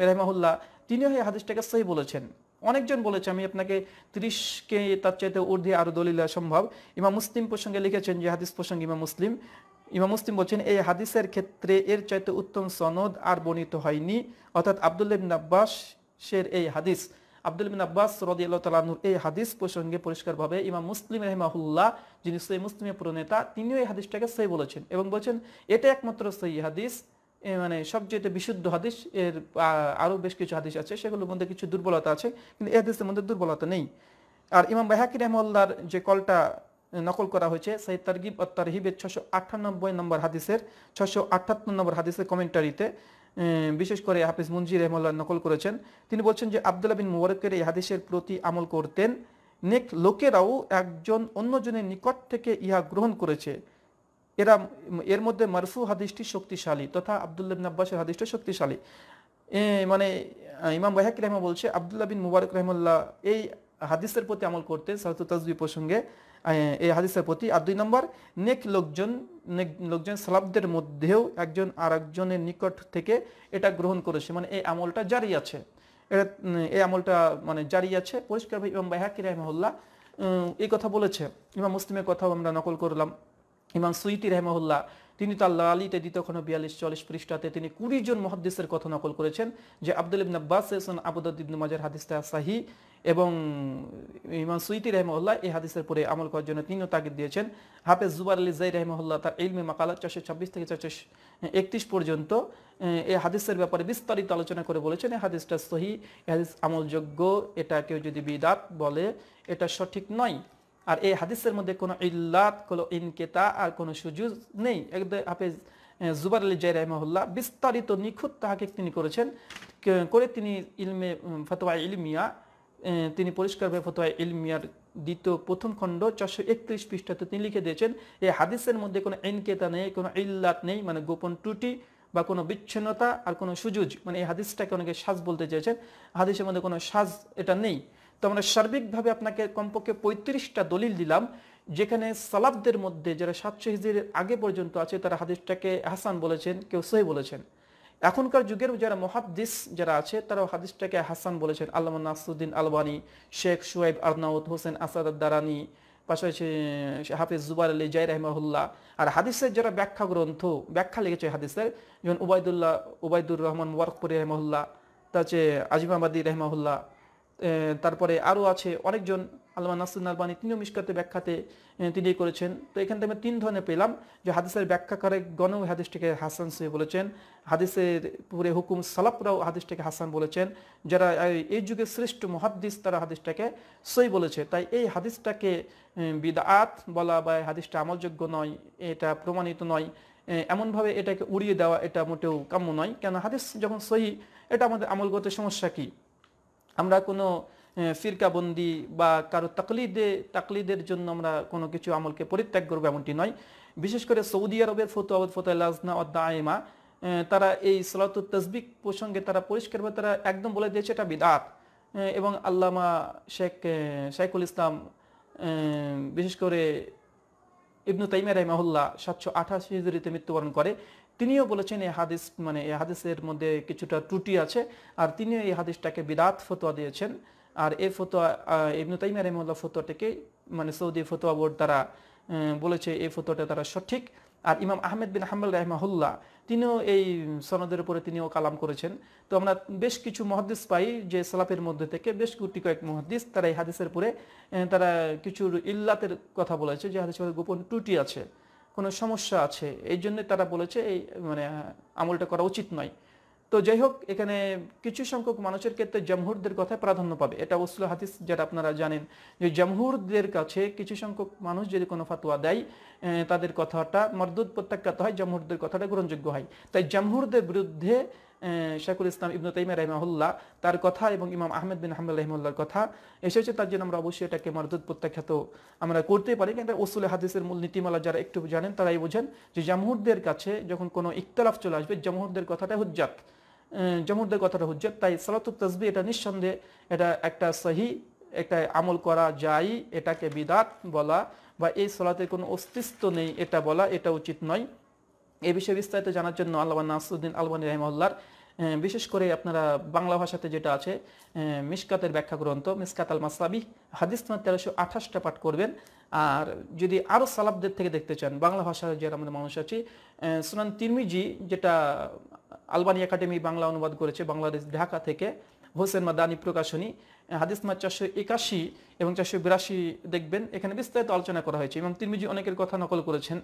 রাহমাহুল্লাহ, তিনিও এই হাদিসটাকে সহি বলেছেন। অনেকজন বলেছে, আমি আপনাকে ত্রিশকে তার চাইতে ঊর্ধ্বে আরও দলিল সম্ভব। ইমাম মুসলিম প্রসঙ্গে লিখেছেন যে হাদিস প্রসঙ্গে ইমাম মুসলিম ইমাম মুসলিম বলছেন, এই হাদিসের ক্ষেত্রে এর চাইতে উত্তম সনদ আর বর্ণিত হয়নি। অর্থাৎ আবদুল্লাহ আব্বাসের এই হাদিস আব্দুল বিন আব্বাস রদিয়াল্লাহ তালাহুর এই হাদিস প্রসঙ্গে পরিষ্কারভাবে ইমাম মুসলিম রহমাহুল্লাহ, যিনি সই মুসলিমের প্রণেতা, তিনিও এই হাদিসটাকে সই বলেছেন এবং বলছেন, এটা একমাত্র সই হাদিস মানে সবচেয়ে বিশুদ্ধ হাদিস, এর আরও বেশ কিছু হাদিস আছে, সেগুলোর মধ্যে কিছু দুর্বলতা আছে, কিন্তু এই হাদিসের মধ্যে দুর্বলতা নেই। আর ইমাম বাহাকি রহমল্লার যে কলটা নকল করা হয়েছে। সেই তারগিব ও তারহিবের ছশো আটানব্বই নম্বর হাদিসের ছশো আটাত্তর নম্বর হাদিসের কমেন্টারিতে বিশেষ করে হাফিজ মুঞ্জি রহমল্লা নকল করেছেন। তিনি বলছেন যে, আবদুল্লাহ বিন মুবারকের এই হাদিসের প্রতি আমল করতেন। নেক লোকেরাও একজন অন্যজনের নিকট থেকে ইহা গ্রহণ করেছে। এরা, এর মধ্যে মারফু হাদিসটি শক্তিশালী তথা আবদুল্লাহ বিন আব্বাসের হাদিসটা শক্তিশালী। মানে ইমাম বাহাকি রহমা বলছে, আবদুল্লাহ বিন মুবারক রহমুল্লাহ এই হাদিসের প্রতি আমল করতে সাহতু তাজবি প্রসঙ্গে। এই হাদিসের প্রতি। আর দুই নম্বর, নেক লোকজন নেক লোকজন সালাবদের মধ্যেও একজন আর একজনের নিকট থেকে এটা গ্রহণ করেছে। মানে এই আমলটা জারি আছে। এটা এই আমলটা মানে জারি আছে। পরিষ্কারভাবে ইমাম বাহাকি রহমুল্লাহ এই কথা বলেছে। ইমাম মুসলিমের কথাও আমরা নকল করলাম। ইমাম সুইতি রহমহুল্লাহ, তিনি তার লালিতে দ্বিতীয় খন্ড বিয়াল্লিশ, চল্লিশ পৃষ্ঠাতে তিনি কুড়ি জন মহাদ্দিসের কথা নকল করেছেন যে আব্দুল ইবিন আব্বাস আবুদ্দিন মাজার হাদিসটা সাহি। এবং ইমাম সুইতি রহমল্লাহ এই হাদিসের পরে আমল করার জন্য তিনিও তাগিদ দিয়েছেন। হাফেজ জুবার আলী জাই রহমল্লাহ তার ইলমে মাকালা চারশো ছাব্বিশ থেকে চারশো একত্রিশ পর্যন্ত এই হাদিসের ব্যাপারে বিস্তারিত আলোচনা করে বলেছেন। এই হাদিসটা সহি হাদিস আমলযোগ্য, এটা কেউ যদি বিদাত বলে, এটা সঠিক নয়। আর এই হাদিসের মধ্যে কোনো ইল্লাত, কোনো ইনকেতা আর কোনো সুযোগ নেই। একদম হাফেজ জুবার আলী জাই রহমহুল্লাহ বিস্তারিত নিখুঁত তাহাকে তিনি করেছেন। করে তিনি ইলমে ফতোয়া ইলমিয়া তিনি পরিষ্কারভাবে ফতোয়া ইলমিয়ার দ্বিতীয়, প্রথম খণ্ড চারশো একত্রিশ পৃষ্ঠাতে তিনি লিখে দিয়েছেন এই হাদিসের মধ্যে কোনো ইনকেতা নেই, কোনো ইল্লাত নেই মানে গোপন ত্রুটি বা কোনো বিচ্ছিন্নতা আর কোনো সুযোগ। মানে এই হাদিসটাকে অনেকে সাজ বলতে চেয়েছেন, হাদিসের মধ্যে কোনো সাজ এটা নেই। তো আমরা সার্বিকভাবে আপনাকে কমপক্ষে পঁয়ত্রিশটা দলিল দিলাম, যেখানে সালাবদের মধ্যে যারা সাতশো হিজের আগে পর্যন্ত আছে, তারা হাদিসটাকে হাসান বলেছেন, কেউ সহি বলেছেন। এখনকার যুগের যারা মহাদ্দিস যারা আছে তারা হাদিসটাকে হাসান বলেছেন। আল্লাহ নাসুদ্দিন আলবানি, শেখ সুয়াইব আরনাউদ হোসেন আসাদ দারানি পাশাপাশি হাফিজ জুবার আলী জাই রহমাহুল্লাহ। আর হাদিসের যারা ব্যাখ্যা গ্রন্থ, ব্যাখ্যা লিখেছে হাদিসের, যেমন উবায়দুল্লাহ উবায়দুর রহমান ওয়ারকপুরি রহমাহুল্লাহ তার হচ্ছে আজিমাবাদী রহমাহুল্লাহ তারপরে আরও আছে অনেকজন আলমা নাসুন আলবানী তিনিও মিসকাতে ব্যাখ্যাতে তিনি করেছেন। তো এখান থেকে আমি তিন ধরনের পেলাম, যে হাদিসের ব্যাখ্যা করে গণ হাদিসটিকে হাসান সহি বলেছেন, হাদিসের পুরে হুকুম সালাপরাও হাদিসটাকে হাসান বলেছেন, যারা এই যুগে শ্রেষ্ঠ মহাদ্দিস তারা হাদিসটাকে সই বলেছে। তাই এই হাদিসটাকে বিদাত বলা বা হাদিসটা আমলযোগ্য নয়, এটা প্রমাণিত নয় এমনভাবে এটাকে উড়িয়ে দেওয়া এটা মোটেও কাম্য নয়। কেন হাদিস যখন সহি, এটা আমাদের আমলগত সমস্যা কি? আমরা কোনো ফিরকাবন্দি বা কারও তাকলিদে, তাকলিদের জন্য আমরা কোনো কিছু আমলকে পরিত্যাগ করব এমনটি নয়। বিশেষ করে সৌদি আরবের ফতোয়া ফতোয়াজনা দায়মা তারা এই সলাতুল তসবিক প্রসঙ্গে তারা পরিষ্কারভাবে তারা একদম বলে দিয়েছে এটা বিদাত। এবং আল্লামা শেখ শেখুল ইসলাম বিশেষ করে ইবনু তাইমিয়া রহমাহুল্লাহ সাতশো আঠাশি হিজড়িতে মৃত্যুবরণ করে। তিনিও বলেছেন এই হাদিস মানে এই হাদিসের মধ্যে কিছুটা ত্রুটি আছে, আর তিনিও এই হাদিসটাকে বিদাত ফতোয়া দিয়েছেন। আর এই ফতোয়া ইবনু তাইমিয়া রহমুল্লাহ ফতোয়াটাকে মানে সৌদি ফতোয়া বোর্ড তারা বলেছে এই ফতোয়াটা তারা সঠিক। আর ইমাম আহমেদ বিন হাম্বুল রহমাহুল্লাহ, তিনিও এই সনদের উপরে তিনিও কালাম করেছেন। তো আমরা বেশ কিছু মহাদিস পাই যে সালাফের মধ্যে থেকে, বেশ গুটি কয়েক মহাদিস তারা এই হাদিসের পরে তারা কিছু ইল্লাতের কথা বলেছে যে হাদিসের গোপন ত্রুটি আছে, কোনো সমস্যা আছে। এই জন্য তারা বলেছে এই মানে আমলটা করা উচিত নয়। তো যাই হোক এখানে কিছু সংখ্যক মানুষের ক্ষেত্রে জামহুরদের কথায় প্রাধান্য পাবে। এটা ওসুল হাদিস যারা আপনারা জানেন যে জামহুরদের কাছে কিছু সংখ্যক মানুষ যদি কোনো ফাতোয়া দেয় তাদের কথাটা মরদুদ প্রত্যাখ্যাত হয়, জামহুরদের কথাটা গ্রহণযোগ্য হয়। তাই জামহুরদের বিরুদ্ধে শেখুল ইসলাম ইবনু তাইমা রহমাহুল্লাহ তার কথা এবং ইমাম আহমেদ বিন আহমদ রহমুল্লার কথা এসেছে, তার জন্য আমরা অবশ্যই এটাকে মরদুদ প্রত্যাখ্যাত আমরা করতে পারি। কিন্তু ওসুল হাদিসের মূল নীতিমালা যারা একটু জানেন তারাই বোঝেন যে জামহুরদের কাছে যখন কোনো ইকতলাফ চলে আসবে, জামহুরদের কথাটা হুজ্জাত। জামহুরদের কথাটা হুজ্জাত তাই সালাতুল তসবি এটা নিঃসন্দেহে এটা একটা সহি, একটা আমল করা যায়, এটাকে বিদাত বলা বা এই সলাতের কোনো অস্তিত্ব নেই এটা বলা, এটা উচিত নয়। এ বিষয়ে বিস্তারিত জানার জন্য আল্লাহ নাসুদ্দিন আলবানী রহমল্লার বিশেষ করে আপনারা বাংলা ভাষাতে যেটা আছে মিসকাতের ব্যাখ্যা গ্রন্থ, মিসকাত আল মাসাবি হাদিস তেরোশো আঠাশটা পাঠ করবেন। আর যদি আরও সালাবদের থেকে দেখতে চান, বাংলা ভাষার যে আমাদের মানুষ আছি সুনান তিরমিজি যেটা আলবানি একাডেমি বাংলা অনুবাদ করেছে, বাংলাদেশ, ঢাকা থেকে, হোসেন মাদানি প্রকাশনী হাদিস মার চারশো একাশি এবং চারশো বিরাশি দেখবেন। এখানে বিস্তারিত আলোচনা করা হয়েছে। এবং তিরমিজি অনেকের কথা নকল করেছেন।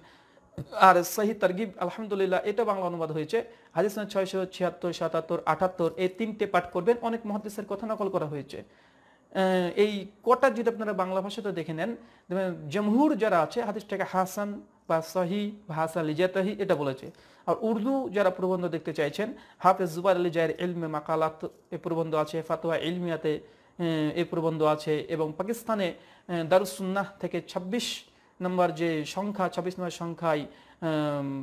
আর সাহি তারগিব, আলহামদুলিল্লাহ, এটা বাংলা অনুবাদ হয়েছে। হাদিস ছয়শো ছিয়াত্তর, সাতাত্তর, আটাত্তর, এই তিনটে পাঠ করবেন। অনেক মহাদিসের কথা নকল করা হয়েছে। এই কটা যদি আপনারা বাংলা ভাষাতে দেখে নেন জমহুর যারা আছে, হাদিসটাকে হাসান বা সহি হাসান লিজাতাহি এটা বলেছে। আর উর্দু যারা প্রবন্ধ দেখতে চাইছেন, হাফেজ জুবার আলী জায়ের ইলমে মাকালাত এ প্রবন্ধ আছে, ফাতোয়া ইলমিয়াতে এই প্রবন্ধ আছে এবং পাকিস্তানে দারুসুন্নাহ থেকে ২৬ নম্বর যে সংখ্যা, ছাব্বিশ নম্বর সংখ্যায়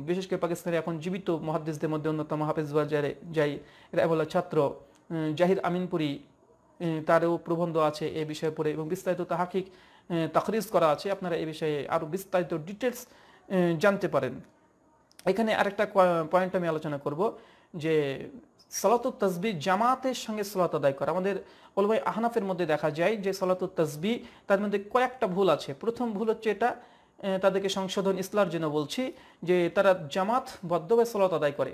বিশেষ করে পাকিস্তানের এখন জীবিত মহাদ্দেশদের মধ্যে অন্যতম হাফেজ বাজারে যাই রেবলা ছাত্র জাহির আমিনপুরি তারও প্রবন্ধ আছে এ বিষয়ে পড়ে এবং বিস্তারিত তাহাকিক উম, তাখরিজ করা আছে। আপনারা এ বিষয়ে আরও বিস্তারিত ডিটেলস জানতে পারেন। এখানে আরেকটা পয়েন্ট আমি আলোচনা করব যে সলাতুত তসবি জামাতের সঙ্গে সলাত আদায় করা। আমাদের ওলবাই আহনাফের মধ্যে দেখা যায় যে সলাতুত তসবি তার মধ্যে কয়েকটা ভুল আছে। প্রথম ভুল হচ্ছে এটা তাদেরকে সংশোধন ইসলার জন্য বলছি যে তারা জামাত বদ্ধভাবে সলাত আদায় করে।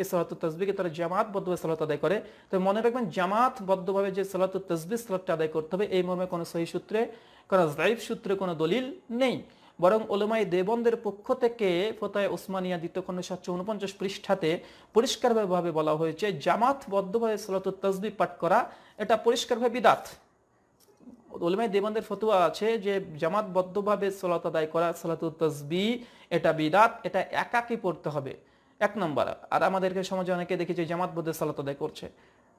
এই সলাতুত তসবিকে তারা জামাত বদ্ধভাবে সলাত আদায় করে। তো মনে রাখবেন জামাত বদ্ধভাবে যে সলাতুত তসবি সলাতটা আদায় করতে হবে, এই মর্মে কোনো সহি সূত্রে, কোনো জাইফ সূত্রে কোনো দলিল নেই। বরং ওলমাই দেবন্দের পক্ষ থেকে ফোতায় ওসমানিয়া দ্বিতীয় খণ্ড সাতশো উনপঞ্চাশ পৃষ্ঠাতে পরিষ্কারভাবে বলা হয়েছে জামাত বদ্ধভাবে সলাতুত তসবি পাঠ করা, এটা পরিষ্কারভাবে বিদাত। ওলমাই দেবন্দের ফতুয়া আছে যে জামাতবদ্ধভাবে সলাত আদায় করা সলাতুত তসবি এটা বিদাত, এটা একাকি পড়তে হবে। এক নম্বর। আর আমাদেরকে সমাজে অনেকে দেখি যে জামাতবদ্ধ সালাত আদায় করছে।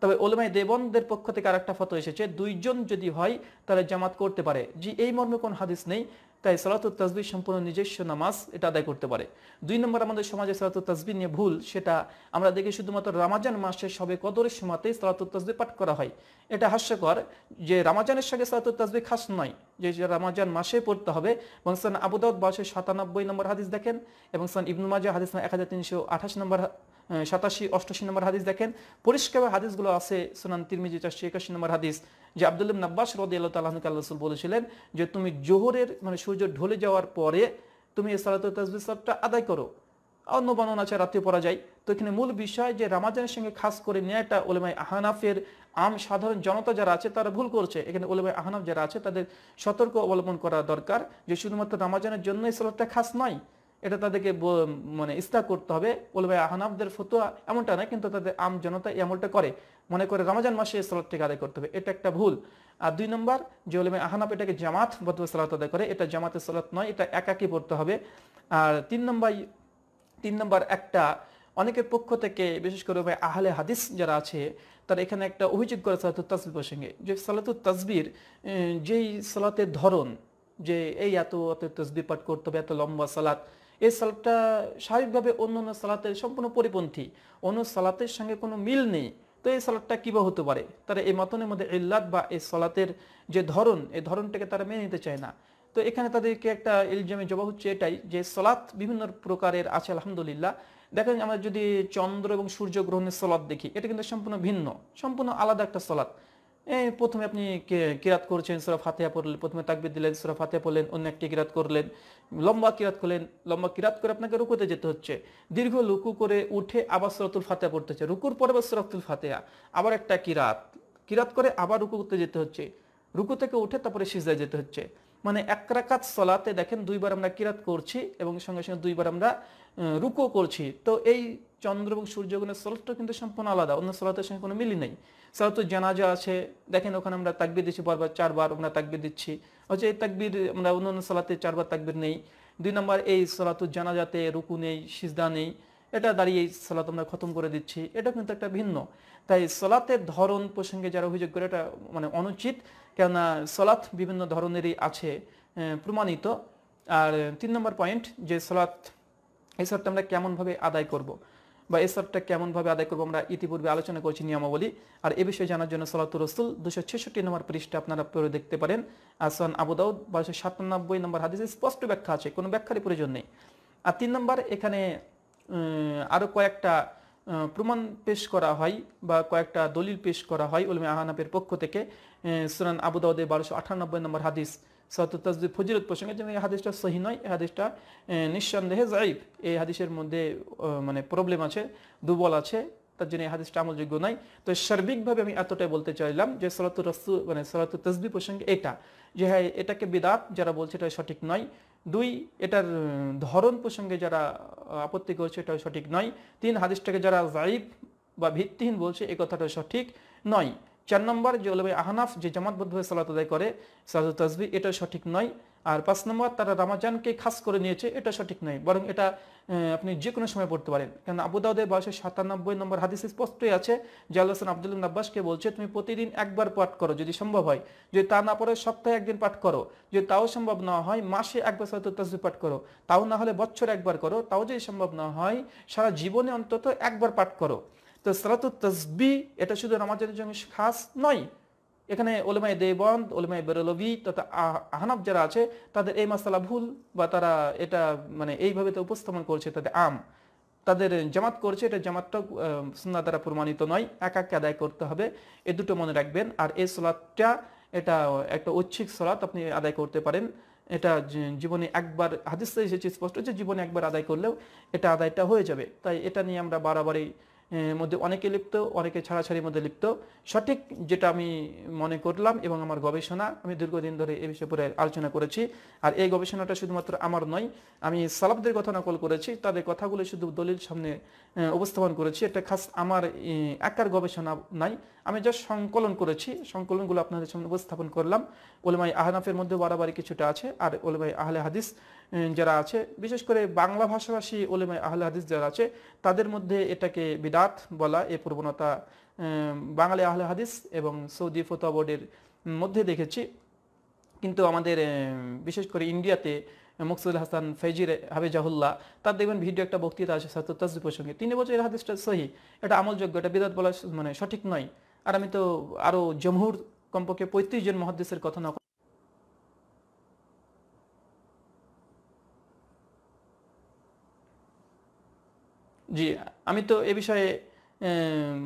তবে ওলমাই দেবনদের পক্ষ থেকে আরেকটা ফটো এসেছে, দুইজন যদি হয়, তাহলে জামাত করতে পারে। যে এই মর্মে কোন হাদিস নেই, তাই সালাতুত তাজবি সম্পূর্ণ নিজস্ব নামাজ এটা আদায় করতে পারে। দুই নম্বর, আমাদের সমাজে সালাতুত তাজবি নিয়ে ভুল, সেটা আমরা দেখি শুধুমাত্র রামাজান মাসে সবে কদরের সময়তেই সালাতুত তাজবি পাঠ করা হয়। এটা হাস্যকর যে রামাজানের সঙ্গে সালাতুত তাজবি খাস নয় যে রামাজান মাসে পড়তে হবে এবং সান আবুদাউদ বাসে সাতানব্বই নম্বর হাদিস দেখেন এবং সান ইবনু মাজা হাদিস এক হাজার তিনশো আঠাশ নম্বর সাতাশি অষ্টাশি নম্বর হাদিস দেখেন। পরিষ্কার হাদিসগুলো আছে সুনান তিরমিজি চারশো একাশি নম্বর হাদিস, যে আব্দুল নাব্বাস রদি আল্লাহ তাল্লাহকে আল্লাহ বলেছিলেন যে, তুমি জোহরের মানে সূর্য ঢলে যাওয়ার পরে তুমি এই সালাত তাজবি সালাতটা আদায় করো। অন্য বর্ণনা আছে রাত্রে পড়া যায় তো এখানে মূল বিষয় যে রামাজানের সঙ্গে খাস করে নেয়াটা ওলেমাই আহানাফের আম সাধারণ জনতা যারা আছে, তারা ভুল করছে। এখানে ওলেমাই আহানাফ যারা আছে, তাদের সতর্ক অবলম্বন করা দরকার যে শুধুমাত্র রামাজানের জন্য এই সালাতটা খাস নয়, এটা তাদেরকে মানে ইস্তা করতে হবে। বলবে আহনাবদের ফতুয়া এমনটা না কিন্তু তাদের আম জনতা এমনটা করে। মনে করে রমজান মাসে সালাদটাকে আদায় করতে হবে, এটা একটা ভুল। আর দুই নম্বর, যে ওলেমে আহনাব এটাকে জামাত বদ্ধ সালাত আদায় করে, এটা জামাতের সালাত নয়, এটা একাকি পড়তে হবে। আর তিন নম্বর তিন নম্বর একটা, অনেকের পক্ষ থেকে, বিশেষ করে ওই আহলে হাদিস যারা আছে, তারা এখানে একটা অভিযোগ করে সালাতুল তাসবির প্রসঙ্গে যে সালাতুল তাসবির যেই সালাতের ধরন, যে এই এত এত তসবি পাঠ করতে হবে, এত লম্বা সালাত, এই সালাতটা স্বাভাবিকভাবে অন্য অন্য সালাতের সম্পূর্ণ পরিপন্থী, অন্য সালাতের সঙ্গে কোনো মিল নেই, তো এই সালাদটা কিবা হতে পারে? তারা এই মতনের মধ্যে ইল্লাত বা এই সালাতের যে ধরন, এই ধরনটাকে তারা মেনে নিতে চায় না। তো এখানে তাদেরকে একটা ইলজামে জবাব হচ্ছে এটাই যে সলাৎ বিভিন্ন প্রকারের আছে, আলহামদুলিল্লাহ। দেখেন আমরা যদি চন্দ্র এবং সূর্য গ্রহণের সলাৎ দেখি, এটা কিন্তু সম্পূর্ণ ভিন্ন, সম্পূর্ণ আলাদা একটা সলাৎ। প্রথমে আপনি কিরাত করছেন, সুরা ফাতেহা পড়লেন, প্রথমে তাকবির দিলেন, সুরা ফাতেহা পড়লেন, অন্য একটি কিরাত করলেন, লম্বা কিরাত করলেন, লম্বা কিরাত করে আপনাকে রুকুতে যেতে হচ্ছে। দীর্ঘ লুকু করে উঠে আবার সুরাতুল ফাতেহা পড়তে হচ্ছে। রুকুর পরে আবার সুরাতুল ফাতেহা, আবার একটা কিরাত। কিরাত করে আবার রুকু করতে যেতে হচ্ছে। রুকু থেকে উঠে তারপরে সিজায় যেতে হচ্ছে। মানে এক রাকাত সলাতে দেখেন দুইবার আমরা কিরাত করছি এবং সঙ্গে সঙ্গে দুইবার আমরা রুকো করছি। তো এই চন্দ্র এবং সূর্যগুণের সলাতটা কিন্তু সম্পূর্ণ আলাদা, অন্য সলাতের সঙ্গে কোনো মিলই নেই। সলাতুল জানাজা আছে, দেখেন ওখানে আমরা তাকবির দিচ্ছি বারবার চারবার আমরা তাকবির দিচ্ছি। হচ্ছে এই তাকবির, আমরা অন্য অন্য সলাতে চারবার তাকবির নেই। দুই নম্বর, এই সলাতুল জানাজাতে রুকু নেই, সিজদা নেই। এটা দাঁড়িয়ে এই সলাত আমরা খতম করে দিচ্ছি। এটা কিন্তু একটা ভিন্ন। তাই সলাতের ধরন প্রসঙ্গে যারা অভিযোগ করে, এটা মানে অনুচিত। কেননা সলাৎ বিভিন্ন ধরনেরই আছে প্রমাণিত। আর তিন নম্বর পয়েন্ট যে সলাৎ, এই সলাৎটা আমরা কেমনভাবে আদায় করব বা এই সলাৎটা কেমনভাবে আদায় করব আমরা ইতিপূর্বে আলোচনা করছি নিয়মাবলী। আর এ বিষয়ে জানার জন্য সলাতুর রসুল দুশো ছেষট্টি নম্বর পৃষ্ঠা আপনারা পড়ে দেখতে পারেন। আসন আবুদাউদ বারোশো সাতানব্বই নম্বর হাদিসে স্পষ্ট ব্যাখ্যা আছে, কোনো ব্যাখ্যারই প্রয়োজন নেই। আর তিন নম্বর এখানে আরও কয়েকটা প্রমাণ পেশ করা হয় বা কয়েকটা দলিল পেশ করা হয় উলমে আহানাপের পক্ষ থেকে সুরান সুনান আবু বারোশো আটানব্বই নম্বর হাদিস সতুল তাজদিদ ফজিলত প্রসঙ্গে যেমন এই হাদিসটা সহি নয়, এই হাদিসটা নিঃসন্দেহে জাইব এই হাদিসের মধ্যে মানে প্রবলেম আছে, দুর্বল আছে, তার জন্য এই হাদিসটা আমলযোগ্য নয়। তো সার্বিকভাবে আমি এতটাই বলতে চাইলাম যে সলাতুর রসু মানে সলাতুর তসবি প্রসঙ্গে এটা, যে হ্যাঁ এটাকে বিদাত যারা বলছে এটা সঠিক নয়। দুই, এটার ধরন প্রসঙ্গে যারা আপত্তি করছে এটা সঠিক নয়। তিন, হাদিসটাকে যারা জাইব বা ভিত্তিহীন বলছে, এ কথাটা সঠিক নয়। চার নম্বর, যে আহনাফ যে জামাতবদ্ধভাবে সালাত আদায় করে সালাত তাজবি এটা সঠিক নয়। আর পাঁচ নম্বর তারা রামাজানকে খাস করে নিয়েছে, এটা সঠিক নয়। বরং এটা আপনি যে কোনো সময় পড়তে পারেন। কারণ আবু দাউদের বয়সে সাতানব্বই নম্বর হাদিস স্পষ্টই আছে যে আল্লাহ আব্দুল আব্বাসকে বলছে, তুমি প্রতিদিন একবার পাঠ করো, যদি সম্ভব হয়। যদি তা না পড়ে, সপ্তাহে একদিন পাঠ করো। যদি তাও সম্ভব না হয়, মাসে একবার সালাত তাজবি পাঠ করো। তাও না হলে বছর একবার করো। তাও যদি সম্ভব না হয়, সারা জীবনে অন্তত একবার পাঠ করো। তো সালাত তসবি এটা শুধু নামাজের জন্য খাস নয় এখানে ওলেমাই দেবন্দ ওলেমাই বেরলভি, তথা আহনাব যারা আছে, তাদের এই মাসালা ভুল বা তারা এটা মানে এইভাবে তো উপস্থাপন করছে তাদের আম। তাদের জামাত করছে, এটা জামাতটা সুন্না দ্বারা প্রমাণিত নয়, এক এক আদায় করতে হবে, এ দুটো মনে রাখবেন। আর এই সলাদটা, এটা একটা ঐচ্ছিক সলাৎ, আপনি আদায় করতে পারেন। এটা জীবনে একবার, হাদিস এসেছে স্পষ্ট যে জীবনে একবার আদায় করলেও এটা আদায়টা হয়ে যাবে। তাই এটা নিয়ে আমরা বারাবারই মধ্যে অনেকে লিপ্ত, অনেকে ছাড়াছাড়ির মধ্যে লিপ্ত। সঠিক যেটা আমি মনে করলাম এবং আমার গবেষণা, আমি দীর্ঘদিন ধরে এ বিষয়ে পরে আলোচনা করেছি। আর এই গবেষণাটা শুধুমাত্র আমার নয়, আমি সালাবদের কথা নকল করেছি, তাদের কথাগুলো শুধু দলিল সামনে উপস্থাপন করেছি। এটা খাস আমার একার গবেষণা নাই আমি যা সংকলন করেছি। সংকলনগুলো আপনাদের সামনে উপস্থাপন করলাম। ওলেমাই আহনাফের মধ্যে বাড়াবাড়ি কিছুটা আছে আর ওলেমাই আহলে হাদিস যারা আছে, বিশেষ করে বাংলা ভাষাভাষী ওলেমাই আহলে হাদিস যারা আছে, তাদের মধ্যে এটাকে বিদাত বলা, এ প্রবণতা বাঙালি আহলে হাদিস এবং সৌদি ফতোয়া বোর্ডের মধ্যে দেখেছি। কিন্তু আমাদের বিশেষ করে ইন্ডিয়াতে মকসুদ হাসান ফৈজির হাবিজাহুল্লাহ তার দেখবেন ভিডিও একটা বক্তৃতা আছে সাত তাজদি প্রসঙ্গে তিনি বছর এই হাদিসটা সহি। এটা আমলযোগ্য, এটা বিদাত বলা মানে সঠিক নয়। আর আমি তো আরও জমহুর কমপক্ষে পঁয়ত্রিশ জন মহাদিসের কথা না জি, আমি তো এ বিষয়ে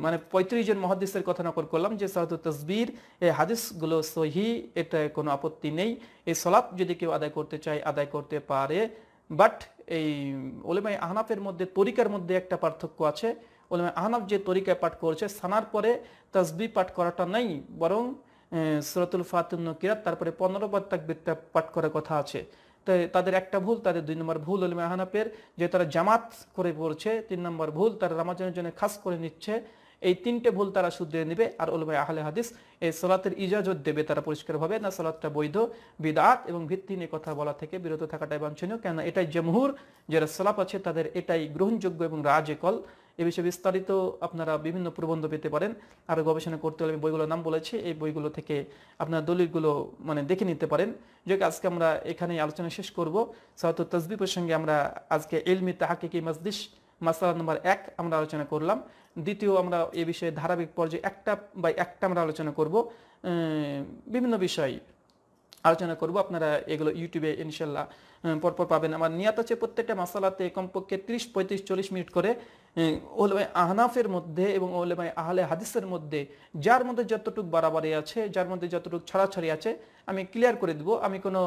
মানে পঁয়ত্রিশ জন মহাদিসের কথা নকল করলাম যে সালাতুল তসবির এই হাদিসগুলো সহি এটা কোনো আপত্তি নেই। এই সলাপ যদি কেউ আদায় করতে চায়, আদায় করতে পারে। বাট এই ওলেমাই আহনাফের মধ্যে, তরিকার মধ্যে একটা পার্থক্য আছে। ওলেমাই আহনাফ যে তরিকায় পাঠ করছে, সানার পরে তসবি পাঠ করাটা নেই, বরং সুরতুল ফাতুল কিরাত তারপরে পনেরো বার তাকবিরটা পাঠ করার কথা আছে। তাই তাদের একটা ভুল, তাদের দুই নম্বর ভুল হল মেহানাপের যে তারা জামাত করে পড়ছে, তিন নম্বর ভুল, তারা রামাজনের জন্য খাস করে নিচ্ছে, এই তিনটে ভুল তারা শুধরে নেবে, আর ওলমায় আহলে হাদিস এই সলাতের ইজাজত দেবে তারা পরিষ্কারভাবে, না সলাতটা বৈধ বিদাত এবং ভিত্তি নিয়ে কথা বলা থেকে বিরত থাকাটাই বাঞ্ছনীয় কেন এটাই জমহুর, যারা সলাপ আছে তাদের এটাই গ্রহণযোগ্য এবং রাজেকল। এ বিষয়ে বিস্তারিত আপনারা বিভিন্ন প্রবন্ধ পেতে পারেন। আরও গবেষণা করতে হলে আমি বইগুলোর নাম বলেছি, এই বইগুলো থেকে আপনার দলিলগুলো মানে দেখে নিতে পারেন। যে আজকে আমরা এখানে আলোচনা শেষ করব। সাহত তসবি প্রসঙ্গে আমরা আজকে এলমি তাহাকিকি মসদিস মাসালা নম্বর এক আমরা আলোচনা করলাম। দ্বিতীয় আমরা এ বিষয়ে ধারাবাহিক পর্যায়ে একটা বা একটা আমরা আলোচনা করব। বিভিন্ন বিষয় আলোচনা করব। আপনারা এগুলো ইউটিউবে ইনশাল্লাহ পরপর পাবেন। আমার নিয়াত আছে প্রত্যেকটা মশালাতে কমপক্ষে ত্রিশ, পঁয়ত্রিশ, চল্লিশ মিনিট করে। ওলেমাই আহনাফের মধ্যে এবং ওলেমাই আহলে হাদিসের মধ্যে, যার মধ্যে যতটুকু বাড়াবাড়ি আছে, যার মধ্যে যতটুকু ছাড়াছাড়ি আছে, আমি ক্লিয়ার করে দেবো। আমি কোনো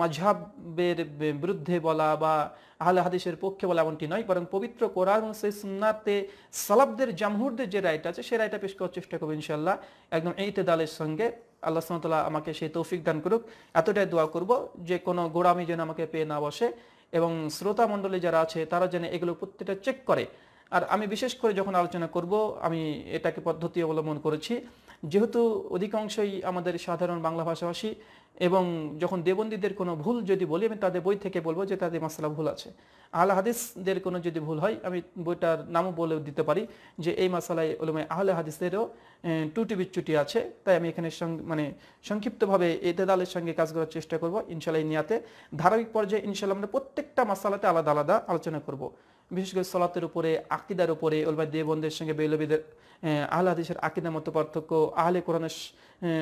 মাঝহাবের বিরুদ্ধে বলা বা আহলে হাদিসের পক্ষে বলা এমনটি নয়, বরং পবিত্র কোরআন সেই সুন্নাতে সালাবদের জামহুরদের যে রায়টা আছে সেই রায়টা পেশ করার চেষ্টা করব ইনশাল্লাহ একদম দালের সঙ্গে। আল্লাহ সামতলা আমাকে সেই তৌফিক দান করুক। এতটাই দোয়া করব যে কোনো গোড়ামি যেন আমাকে পেয়ে না বসে। এবং শ্রোতা মণ্ডলী যারা আছে তারা যেন এগুলো প্রত্যেকটা চেক করে। আর আমি বিশেষ করে যখন আলোচনা করব, আমি এটাকে পদ্ধতি অবলম্বন করেছি। যেহেতু অধিকাংশই আমাদের সাধারণ বাংলা ভাষাভাষী এবং যখন দেবন্দীদের কোনো ভুল যদি বলি, আমি তাদের বই থেকে বলব যে তাদের মাসালা ভুল আছে। আহলে হাদিসদের কোনো যদি ভুল হয়, আমি বইটার নামও বলে দিতে পারি যে এই মাসালায় ওলমে আহলে হাদিসদেরও টুটি বিচ্যুটি আছে। তাই আমি এখানে মানে সংক্ষিপ্তভাবে এতেদালের সঙ্গে কাজ করার চেষ্টা করব ইনশাল্লাহ নিয়াতে। ধারাবাহিক পর্যায়ে ইনশাল্লাহ আমরা প্রত্যেকটা মাসালাতে আলাদা আলাদা আলোচনা করব। বিশেষ করে সলাতের উপরে, আকিদার উপরে ওলমা দেবন্দের সঙ্গে বেলবিদের আহলে হাদিসের আকিদার মতো পার্থক্য, আহলে কোরআনের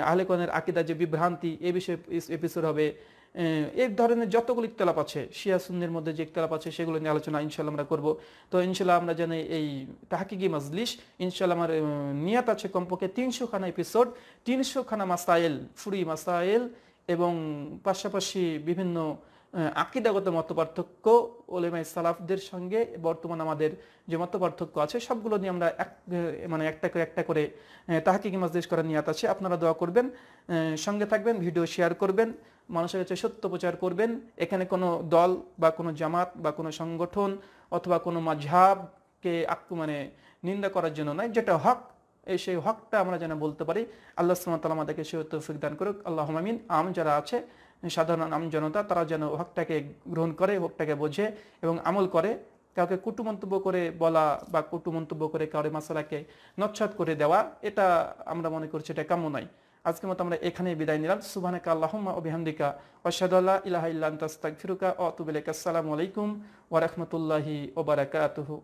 আহলে কোরআনের আকিদা যে বিভ্রান্তি, এ বিষয়ে এপিসোড হবে। এই ধরনের যতগুলো ইকতলাপ আছে, শিয়া মধ্যে যে ইকতলাপ আছে, সেগুলো নিয়ে আলোচনা ইনশাল্লাহ আমরা করব। তো ইনশাল্লাহ আমরা জানি এই তাহাকিগি মজলিস ইনশাল্লাহ আমার নিয়াত আছে কমপক্ষে তিনশো খানা এপিসোড তিনশো খানা মাসাইল ফুরি মাসাইল এবং পাশাপাশি বিভিন্ন আকিদাগত মত পার্থক্য ওলেমাই সালাফদের সঙ্গে বর্তমান আমাদের যে মত পার্থক্য আছে, সবগুলো নিয়ে আমরা এক মানে একটা করে একটা করে তাহাকিকি মাজলিস করার নিয়াত আছে। আপনারা দোয়া করবেন সঙ্গে থাকবেন, ভিডিও শেয়ার করবেন, মানুষের কাছে সত্য প্রচার করবেন। এখানে কোনো দল বা কোনো জামাত বা কোনো সংগঠন অথবা কোনো মাঝহাবকে মানে নিন্দা করার জন্য নয়, যেটা হক, এই সেই হকটা আমরা যেন বলতে পারি। আল্লাহ সুমতাল আমাদেরকে সে তৌফিক দান করুক। আল্লাহ আমিন। আম যারা আছে সাধারণ আম জনতা, তারা যেন হকটাকে গ্রহণ করে, হকটাকে বোঝে এবং আমল করে, কাউকে কুটু মন্তব্য করে বলা বা কুটু মন্তব্য করে কাউরে মাসালাকে নচ্ছাদ করে দেওয়া, এটা আমরা মনে করছি এটা কাম্য নয়। আজকের মতো আমরা এখানে বিদায় নিলাম। সুবহানাকা আল্লাহুম্মা আল্লা ইলাহা ইল্লা আস্তাগফিরুকা ওয়া আতুবু আসসালামু আলাইকুম ওয়া রাহমাতুল্লাহি ওয়া বারাকাতুহু।